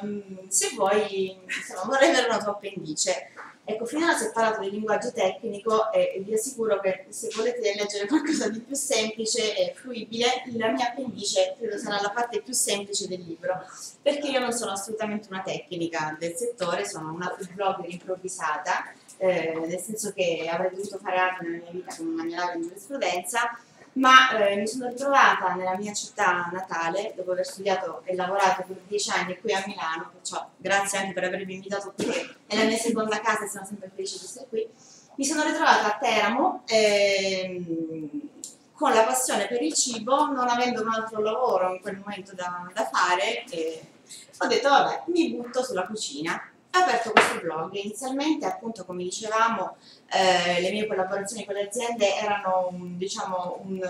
ehm, se vuoi insomma vorrei avere una tua appendice Ecco, finora si è parlato di linguaggio tecnico e e vi assicuro che se volete leggere qualcosa di più semplice e fruibile, la mia appendice credo sarà la parte più semplice del libro, perché io non sono assolutamente una tecnica del settore, sono una blogger improvvisata, eh, nel senso che avrei dovuto fare arte nella mia vita con una mia laurea in giurisprudenza, ma eh, mi sono ritrovata nella mia città natale, dopo aver studiato e lavorato per dieci anni qui a Milano, perciò grazie anche per avermi invitato qui, è la mia seconda casa e sono sempre felice di essere qui. Mi sono ritrovata a Teramo ehm, con la passione per il cibo, non avendo un altro lavoro in quel momento da, da fare, e ho detto vabbè, mi butto sulla cucina. Ho aperto questo blog, inizialmente appunto come dicevamo eh, le mie collaborazioni con le aziende erano diciamo un,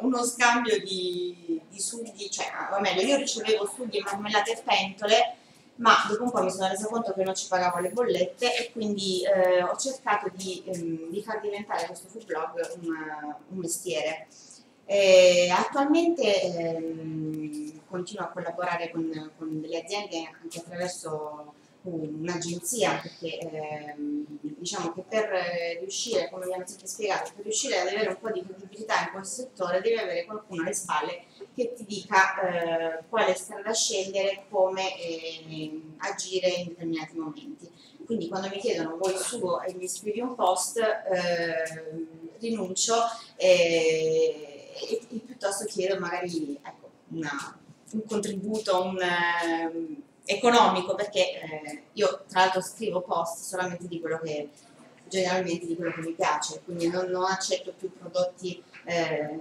uno scambio di, di sughi, cioè o meglio io ricevevo sughi, marmellate e pentole ma dopo un po' mi sono resa conto che non ci pagavo le bollette e quindi eh, ho cercato di, ehm, di far diventare questo food blog un, un mestiere. E attualmente ehm, continuo a collaborare con, con delle aziende anche attraverso un'agenzia perché ehm, diciamo che per riuscire, come hanno sempre spiegato, per riuscire ad avere un po' di credibilità in questo settore devi avere qualcuno alle spalle che ti dica eh, quale strada scegliere, come eh, agire in determinati momenti. Quindi quando mi chiedono vuoi il sugo e mi scrivi un post, eh, rinuncio e, e- piuttosto chiedo magari ecco, una- un contributo un, ehm, economico perché eh, io tra l'altro scrivo post solamente di quello che generalmente di quello che mi piace, quindi non, non accetto più prodotti eh,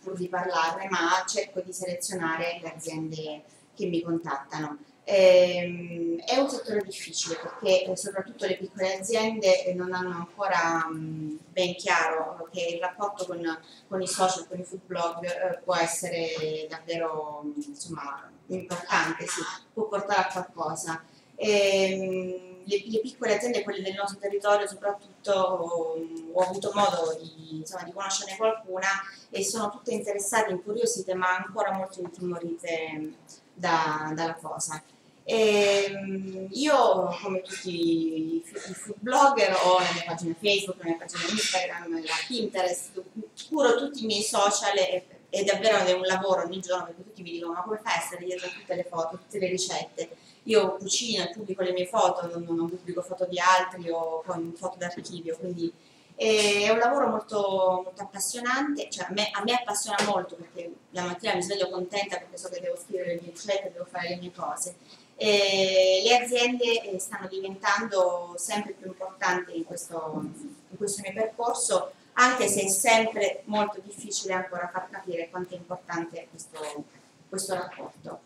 pur di parlarne, ma cerco di selezionare le aziende che mi contattano. Ehm, è un settore difficile perché eh, soprattutto le piccole aziende eh, non hanno ancora mh, ben chiaro che il rapporto con, con i social, con i food blog eh, può essere davvero mh, insomma, importante, sì, può portare a qualcosa. Ehm, le, le piccole aziende, quelle del nostro territorio soprattutto, ho avuto modo di, insomma, di conoscerne qualcuna e sono tutte interessate, incuriosite, ma ancora molto intimorite da- dalla cosa. Ehm, io, come tutti i food blogger, ho la mia pagina Facebook, la mia pagina Instagram, la Pinterest, curo tutti i miei social e, e davvero è un lavoro ogni giorno perché tutti mi dicono ma come fai a stare dietro a tutte le foto, tutte le ricette? Io cucino e pubblico le mie foto, non, non pubblico foto di altri o con foto d'archivio, quindi è un lavoro molto, molto appassionante, cioè a me, a me appassiona molto perché la mattina mi sveglio contenta perché so che devo scrivere le mie ricette, devo fare le mie cose. E le aziende eh, stanno diventando sempre più importanti in questo, in questo mio percorso, anche se è sempre molto difficile ancora far capire quanto è importante questo, questo rapporto.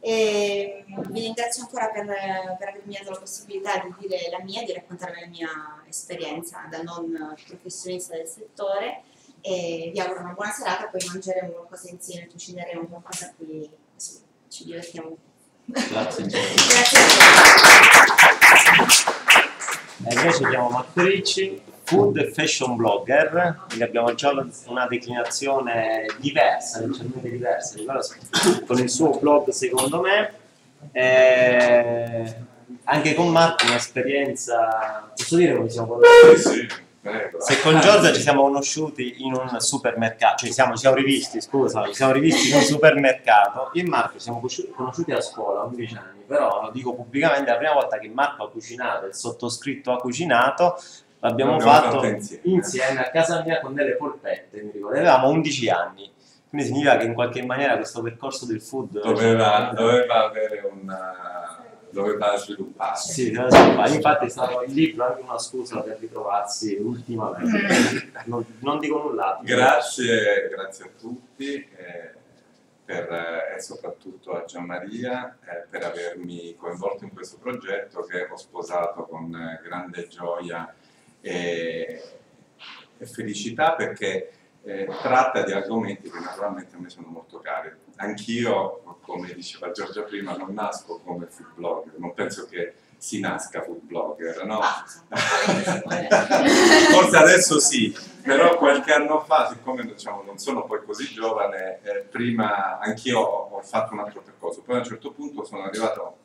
E, vi ringrazio ancora per, per avermi dato la possibilità di dire la mia, di raccontarvi la mia esperienza da non professionista del settore e vi auguro una buona serata, poi mangeremo qualcosa insieme, cucineremo qualcosa qui, così ci divertiamo. Grazie. Grazie a E invece chiamo Marco Ricci, food e fashion blogger, quindi abbiamo già una declinazione diversa, leggermente diversa, con il suo blog secondo me. Eh, anche con Marco un'esperienza, posso dire come siamo conosciuti? Se con Giorgia ci siamo conosciuti in un supermercato, cioè siamo, ci siamo rivisti, scusa, ci siamo rivisti in un supermercato, io e Marco ci siamo conosci- conosciuti a scuola, 11 anni, però lo dico pubblicamente, la prima volta che Marco ha cucinato, il sottoscritto ha cucinato, l'abbiamo fatto insieme. insieme a casa mia con delle polpette, mi ricordo, avevamo 11 anni. Quindi significa che in qualche maniera questo percorso del food doveva, doveva avere una doveva svilupparsi. Sì, doveva sviluppare. Infatti è stato il libro anche una scusa per ritrovarsi ultimamente. Non, non dico nulla. Grazie, grazie a tutti. Eh, per, eh, e soprattutto a Gianmaria eh, per avermi coinvolto in questo progetto che ho sposato con eh, grande gioia e, e felicità perché eh, tratta di argomenti che naturalmente a me sono molto cari. Anch'io, come diceva Giorgia prima, non nasco come food blogger, non penso che si nasca food blogger, no? Ah, Forse adesso sì, però qualche anno fa, siccome diciamo, non sono poi così giovane, eh, prima anch'io ho, fatto un altro percorso, poi a un certo punto sono arrivato,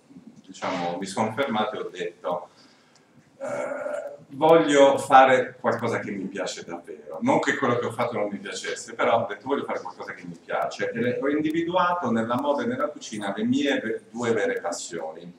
diciamo, mi sono fermato e ho detto eh, voglio fare qualcosa che mi piace davvero, non che quello che ho fatto non mi piacesse, però ho detto voglio fare qualcosa che mi piace e ho individuato nella moda e nella cucina le mie due vere passioni.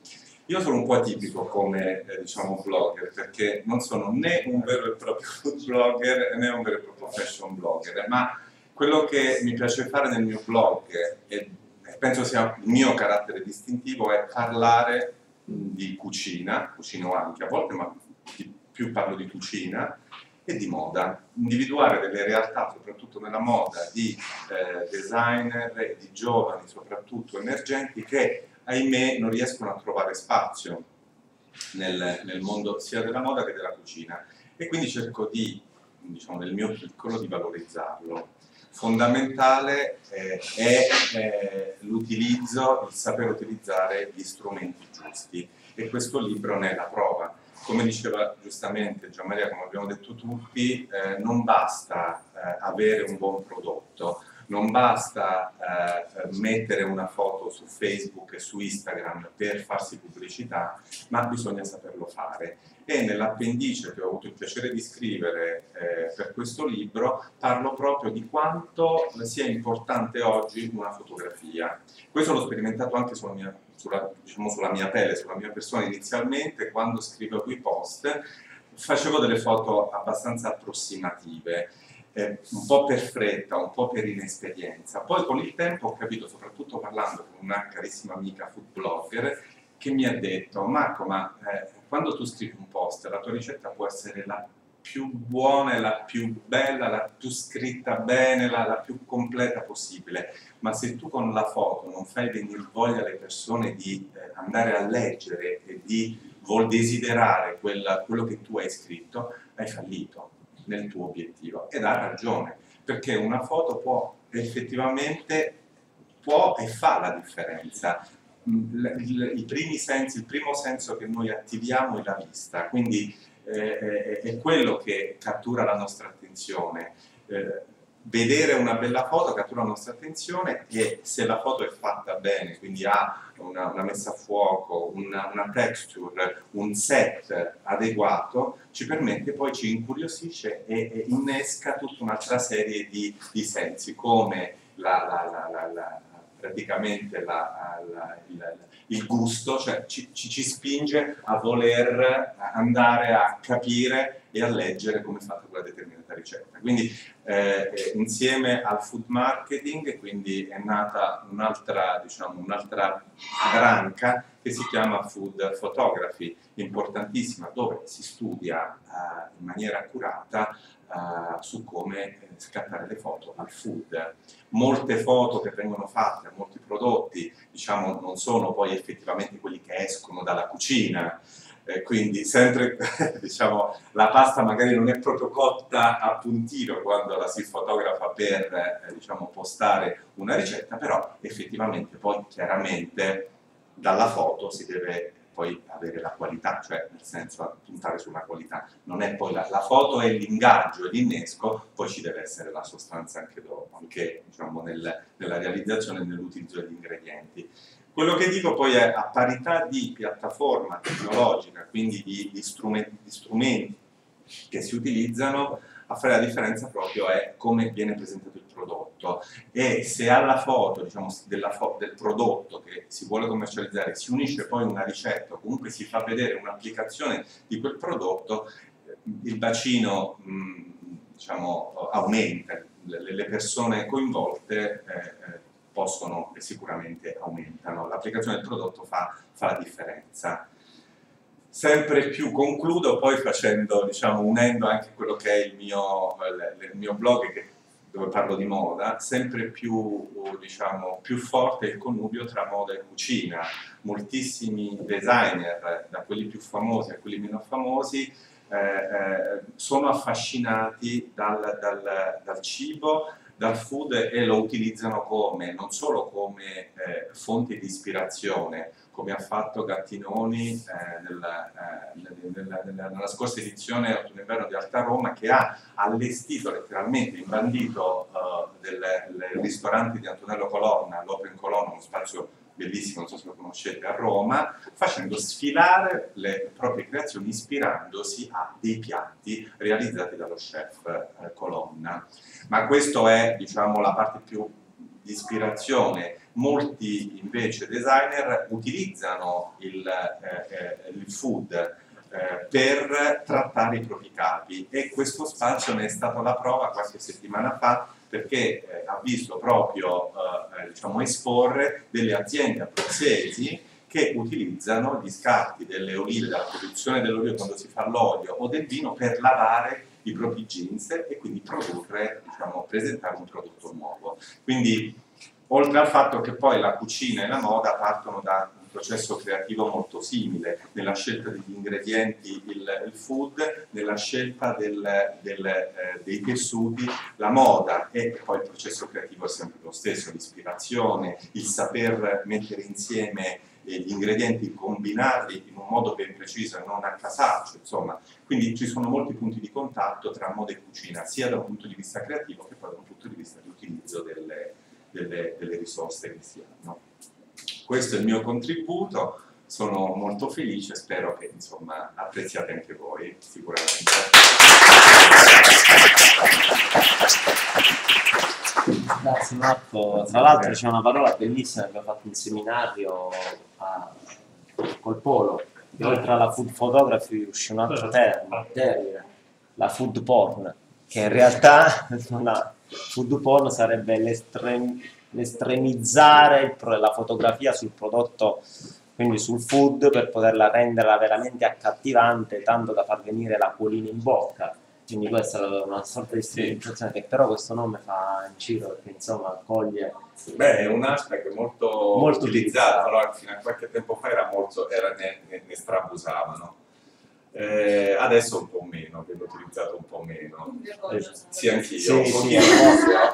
Io sono un po' atipico come eh, diciamo blogger perché non sono né un vero e proprio blogger né un vero e proprio fashion blogger, ma quello che mi piace fare nel mio blog e penso sia il mio carattere distintivo è parlare di cucina, cucino anche a volte, ma più parlo di cucina e di moda, individuare delle realtà, soprattutto nella moda, di eh, designer di giovani, soprattutto emergenti, che ahimè non riescono a trovare spazio nel, nel, mondo sia della moda che della cucina e quindi cerco di, diciamo nel mio piccolo, di valorizzarlo. Fondamentale eh, è eh, l'utilizzo, il saper utilizzare gli strumenti giusti e questo libro ne è la prova. Come diceva giustamente Gian Maria, come abbiamo detto tutti, eh, non basta eh, avere un buon prodotto, non basta eh, mettere una foto su Facebook e su Instagram per farsi pubblicità, ma bisogna saperlo fare. E nell'appendice che ho avuto il piacere di scrivere eh, per questo libro parlo proprio di quanto sia importante oggi una fotografia. Questo l'ho sperimentato anche sulla mia, sulla, diciamo, sulla mia pelle, sulla mia persona inizialmente, quando scrivevo i post, facevo delle foto abbastanza approssimative eh, un po' per fretta, un po' per inesperienza. Poi con il tempo ho capito, soprattutto parlando con una carissima amica food blogger, che mi ha detto, Marco, ma eh, quando tu scrivi un post, la tua ricetta può essere la più buona, la più bella, la più scritta bene, la, la, più completa possibile, ma se tu con la foto non fai venire voglia alle persone di eh, andare a leggere e di vuol desiderare quella, quello che tu hai scritto, hai fallito nel tuo obiettivo. Ed ha ragione, perché una foto può effettivamente, può e fa la differenza. I primi sensi, il primo senso che noi attiviamo è la vista, quindi eh, è quello che cattura la nostra attenzione. Eh, vedere una bella foto cattura la nostra attenzione e se la foto è fatta bene, quindi ha una, una messa a fuoco, una, una, texture, un set adeguato, ci permette poi, ci incuriosisce e, e innesca tutta un'altra serie di, di, sensi, come la, la, la, praticamente il, il, gusto, cioè ci, ci, ci spinge a voler andare a capire e a leggere come è fatta quella determinata ricetta. Quindi eh, eh, insieme al food marketing quindi è nata un'altra diciamo, un'altra branca che si chiama food photography, importantissima, dove si studia eh, in maniera accurata eh, su come eh, scattare le foto al food. Molte foto che vengono fatte, molti prodotti, diciamo, non sono poi effettivamente quelli che escono dalla cucina, eh, quindi sempre diciamo, la pasta magari non è proprio cotta a puntino quando la si fotografa per eh, diciamo, postare una ricetta, però effettivamente poi chiaramente dalla foto si deve poi avere la qualità, cioè nel senso puntare sulla qualità. Non è poi la, la foto è l'ingaggio e l'innesco, poi ci deve essere la sostanza anche dopo, anche diciamo, nel, nella realizzazione e nell'utilizzo degli ingredienti. Quello che dico poi è a parità di piattaforma tecnologica, quindi di, di, strumenti, di strumenti che si utilizzano, a fare la differenza proprio è come viene presentato il prodotto. E se alla foto, diciamo, fo del prodotto che si vuole commercializzare si unisce poi una ricetta o comunque si fa vedere un'applicazione di quel prodotto, il bacino mh, diciamo, aumenta, le, le persone coinvolte eh, eh, possono e sicuramente aumentano. L'applicazione del prodotto fa, fa la differenza sempre più concludo poi facendo, diciamo, unendo anche quello che è il mio, il mio blog che, dove parlo di moda, sempre più, diciamo, più forte il connubio tra moda e cucina. Moltissimi designer, da quelli più famosi a quelli meno famosi, eh, eh, sono affascinati dal, dal, dal cibo, dal food e lo utilizzano come, non solo come eh, fonte di ispirazione, come ha fatto Gattinoni eh, nella, eh, nella, nella, nella, scorsa edizione Autunno di Alta Roma, che ha allestito letteralmente, imbandito del, del ristorante di Antonello Colonna, l'Open Colonna, uno spazio bellissimo, non so se lo conoscete, a Roma, facendo sfilare le proprie creazioni ispirandosi a dei piatti realizzati dallo chef eh, Colonna. Ma questa è diciamo, la parte più di ispirazione. Molti invece designer utilizzano il, eh, eh il food eh, per trattare i propri capi e questo spazio ne è stata la prova qualche settimana fa perché eh, ha visto proprio diciamo, esporre delle aziende abruzzesi che utilizzano gli scarti delle olive, della produzione dell'olio quando si fa l'olio o del vino per lavare i propri jeans e quindi produrre, diciamo, presentare un prodotto nuovo. Quindi oltre al fatto che poi la cucina e la moda partono da processo creativo molto simile nella scelta degli ingredienti, il, il food, nella scelta del, del, eh, dei tessuti, la moda e poi il processo creativo è sempre lo stesso, l'ispirazione, il saper mettere insieme eh, gli ingredienti, combinarli in un modo ben preciso e non a casaccio, insomma. Quindi ci sono molti punti di contatto tra moda e cucina, sia da un punto di vista creativo che poi da un punto di vista di utilizzo delle, delle, delle risorse che si hanno. Questo è il mio contributo, sono molto felice, spero che insomma, apprezziate anche voi, sicuramente. Grazie Marco, tra l'altro c'è una parola bellissima che abbiamo fatto un seminario a, col Polo, che oltre alla food photography uscì un altro termine, la food porn, che in realtà la food porn sarebbe l'estremizzare la fotografia sul prodotto, quindi sul food, per poterla renderla veramente accattivante, tanto da far venire l'acquolina in bocca. Quindi questa è una sorta di stilizzazione che però questo nome fa giro perché insomma accoglie... Beh, è un hashtag molto, molto utilizzato, allora, fino a qualche tempo fa era molto, era, ne, ne, ne strabusavano. Eh, adesso un po' meno, vedo utilizzato un po' meno. Eh, sì, anch'io. Sì, sì,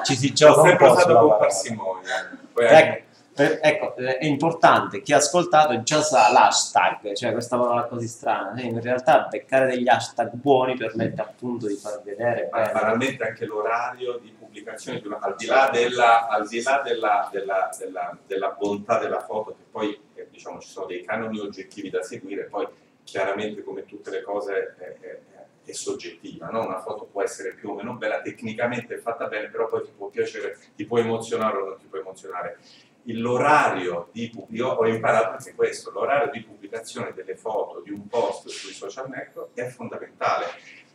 ci si gioca L'ho sempre usato con parsimonia. Ecco, per, ecco, è importante, chi ha ascoltato già sa l'hashtag, cioè questa parola così strana. In realtà beccare degli hashtag buoni permette appunto di far vedere Ma banalmente anche l'orario di pubblicazione, al di là della, al di là della, della, della, della bontà della foto, che poi eh, diciamo, ci sono dei canoni oggettivi da seguire, poi chiaramente come tutte le cose è, è, è soggettiva, no? una foto può essere più o meno bella, tecnicamente è fatta bene, però poi ti può piacere, ti può emozionare o non ti può emozionare. L'orario di di pubblicazione delle foto di un post sui social network è fondamentale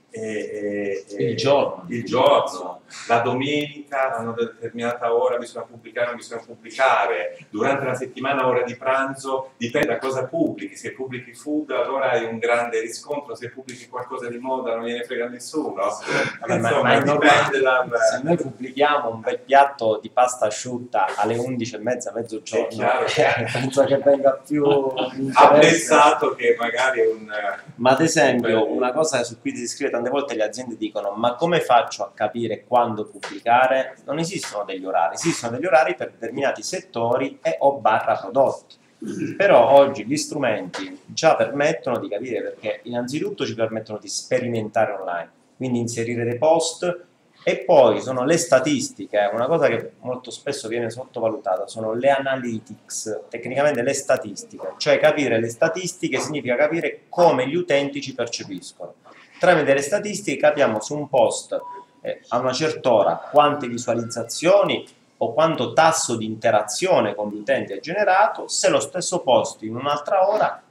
e, e, il giorno. il giorno, la domenica a una determinata ora bisogna pubblicare, non bisogna pubblicare, durante la settimana ora di pranzo dipende da cosa pubblichi, se pubblichi food allora hai un grande riscontro, se pubblichi qualcosa di moda non gliene frega nessuno. Insomma, ma, ma dipende da... Se noi pubblichiamo un bel piatto di pasta asciutta alle 11.30, mezzogiorno, penso che venga più apprezzato che magari un... Ma ad esempio, una cosa su cui si scrive tante volte le aziende dicono ma come faccio a capire quando pubblicare? Non esistono degli orari, esistono degli orari per determinati settori e o barra prodotti. Però oggi gli strumenti già permettono di capire perché innanzitutto ci permettono di sperimentare online, quindi inserire dei post e poi sono le statistiche, una cosa che molto spesso viene sottovalutata, sono le analytics, tecnicamente le statistiche, cioè capire le statistiche significa capire come gli utenti ci percepiscono. Tramite le statistiche capiamo su un post eh, a una certa ora quante visualizzazioni o quanto tasso di interazione con gli utenti ha generato, se lo stesso post in un'altra ora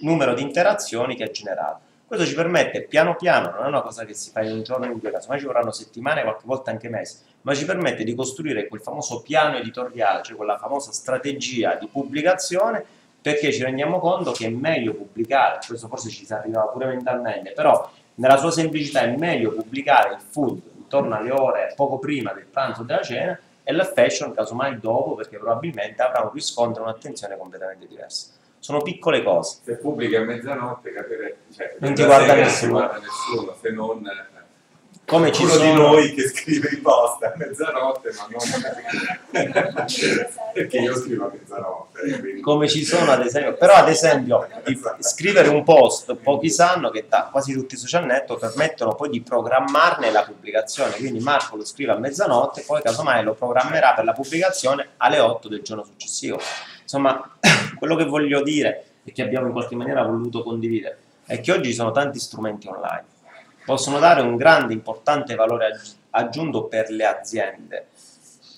numero di interazioni che ha generato. Questo ci permette piano piano, non è una cosa che si fa in un giorno o in due, casomai ci vorranno settimane, qualche volta anche mesi, ma ci permette di costruire quel famoso piano editoriale, cioè quella famosa strategia di pubblicazione, perché ci rendiamo conto che è meglio pubblicare, questo forse ci si arrivava pure mentalmente, però nella sua semplicità è meglio pubblicare il food intorno alle ore poco prima del pranzo o della cena e la fashion casomai dopo perché probabilmente avrà un riscontro e un'attenzione completamente diversa. Sono piccole cose. Se pubblichi a mezzanotte capire, cioè, Non ti guarda nessuno. Non ti guarda nessuno, se non eh, Come ci uno sono... di noi che scrive i post a mezzanotte, ma non perché io scrivo a mezzanotte. quindi- come ci sono ad esempio, però ad esempio di scrivere un post, pochi sanno che da quasi tutti i social network permettono poi di programmarne la pubblicazione, quindi Marco lo scrive a mezzanotte, poi casomai lo programmerà per la pubblicazione alle 8 del giorno successivo. Insomma, quello che voglio dire e che abbiamo in qualche maniera voluto condividere è che oggi ci sono tanti strumenti online, possono dare un grande, importante valore aggi- aggiunto per le aziende.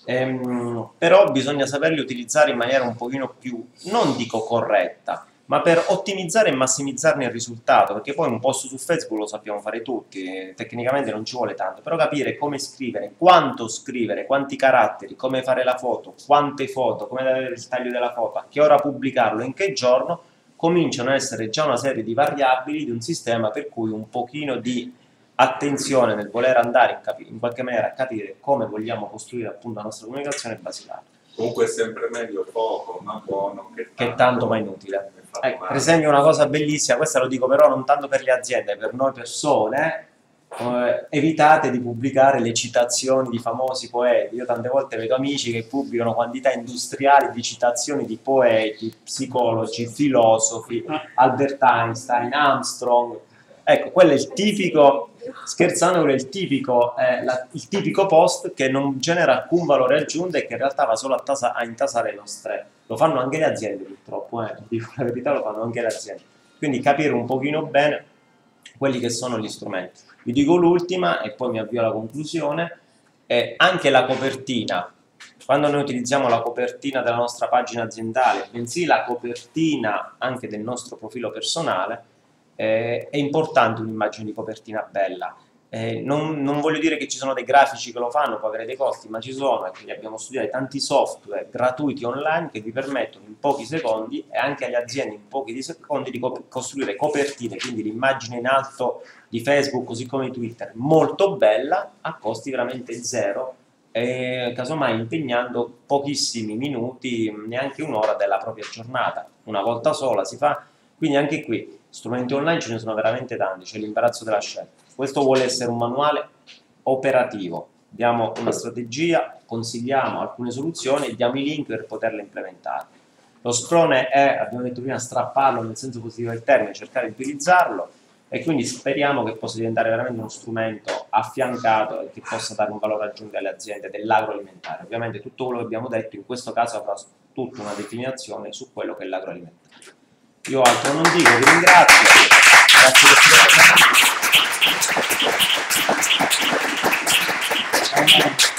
Ehm, però bisogna saperli utilizzare in maniera un pochino più, non dico corretta, ma per ottimizzare e massimizzarne il risultato, perché poi un post su Facebook lo sappiamo fare tutti, tecnicamente non ci vuole tanto, però capire come scrivere, quanto scrivere, quanti caratteri, come fare la foto, quante foto, come dare il taglio della foto, a che ora pubblicarlo, in che giorno, cominciano ad essere già una serie di variabili di un sistema per cui un pochino di attenzione nel voler andare in, capi- in qualche maniera a capire come vogliamo costruire appunto la nostra comunicazione basilare, Comunque è sempre meglio poco, ma buono che che è tanto ma inutile. che Ecco, per esempio una cosa bellissima, questa lo dico però non tanto per le aziende, per noi persone, eh, evitate di pubblicare le citazioni di famosi poeti. Io tante volte vedo amici che pubblicano quantità industriali di citazioni di poeti, psicologi, filosofi, Albert Einstein, Armstrong. Ecco, quello è il tipico, scherzando, quello è il tipico, eh, la- il tipico post che non genera alcun valore aggiunto e che in realtà va solo a, tasa- a intasare le nostre... Lo fanno anche le aziende purtroppo, eh, dico la verità, lo fanno anche le aziende. Quindi capire un pochino bene quelli che sono gli strumenti. Vi dico l'ultima e poi mi avvio alla conclusione, è anche la copertina. Quando noi utilizziamo la copertina della nostra pagina aziendale, bensì la copertina anche del nostro profilo personale, eh, è importante un'immagine di copertina bella. Eh, non, non voglio dire che ci sono dei grafici che lo fanno, può avere dei costi, ma ci sono e quindi abbiamo studiato tanti software gratuiti online che vi permettono in pochi secondi e anche alle aziende in pochi di secondi di co- costruire copertine, quindi l'immagine in alto di Facebook così come di Twitter, molto bella a costi veramente zero e casomai impegnando pochissimi minuti, neanche un'ora della propria giornata, una volta sola si fa, quindi anche qui strumenti online ce ne sono veramente tanti, c'è l'imbarazzo della scelta. Questo vuole essere un manuale operativo, diamo una strategia, consigliamo alcune soluzioni e diamo i link per poterle implementare. Lo sprone è, abbiamo detto prima, strapparlo nel senso positivo del termine, cercare di utilizzarlo e quindi speriamo che possa diventare veramente uno strumento affiancato e che possa dare un valore aggiunto alle aziende dell'agroalimentare. Ovviamente tutto quello che abbiamo detto in questo caso avrà tutta una definizione su quello che è l'agroalimentare. Io altro non dico, vi ringrazio. Grazie per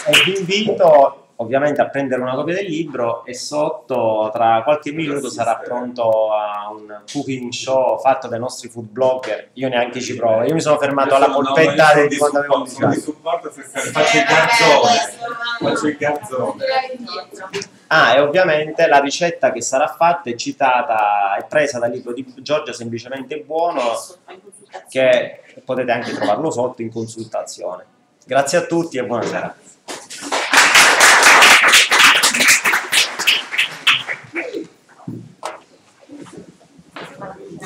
e vi invito ovviamente a prendere una copia del libro e sotto tra qualche minuto sarà pronto a un cooking show fatto dai nostri food blogger. Io neanche ci provo. Io mi sono fermato alla polpetta di di quando avevo sono di supporto se- faccio il garzone. Faccio il garzone. ah e ovviamente la ricetta che sarà fatta è citata è presa dal libro di Giorgia semplicemente buono che potete anche trovarlo sotto in consultazione. Grazie a tutti e buonasera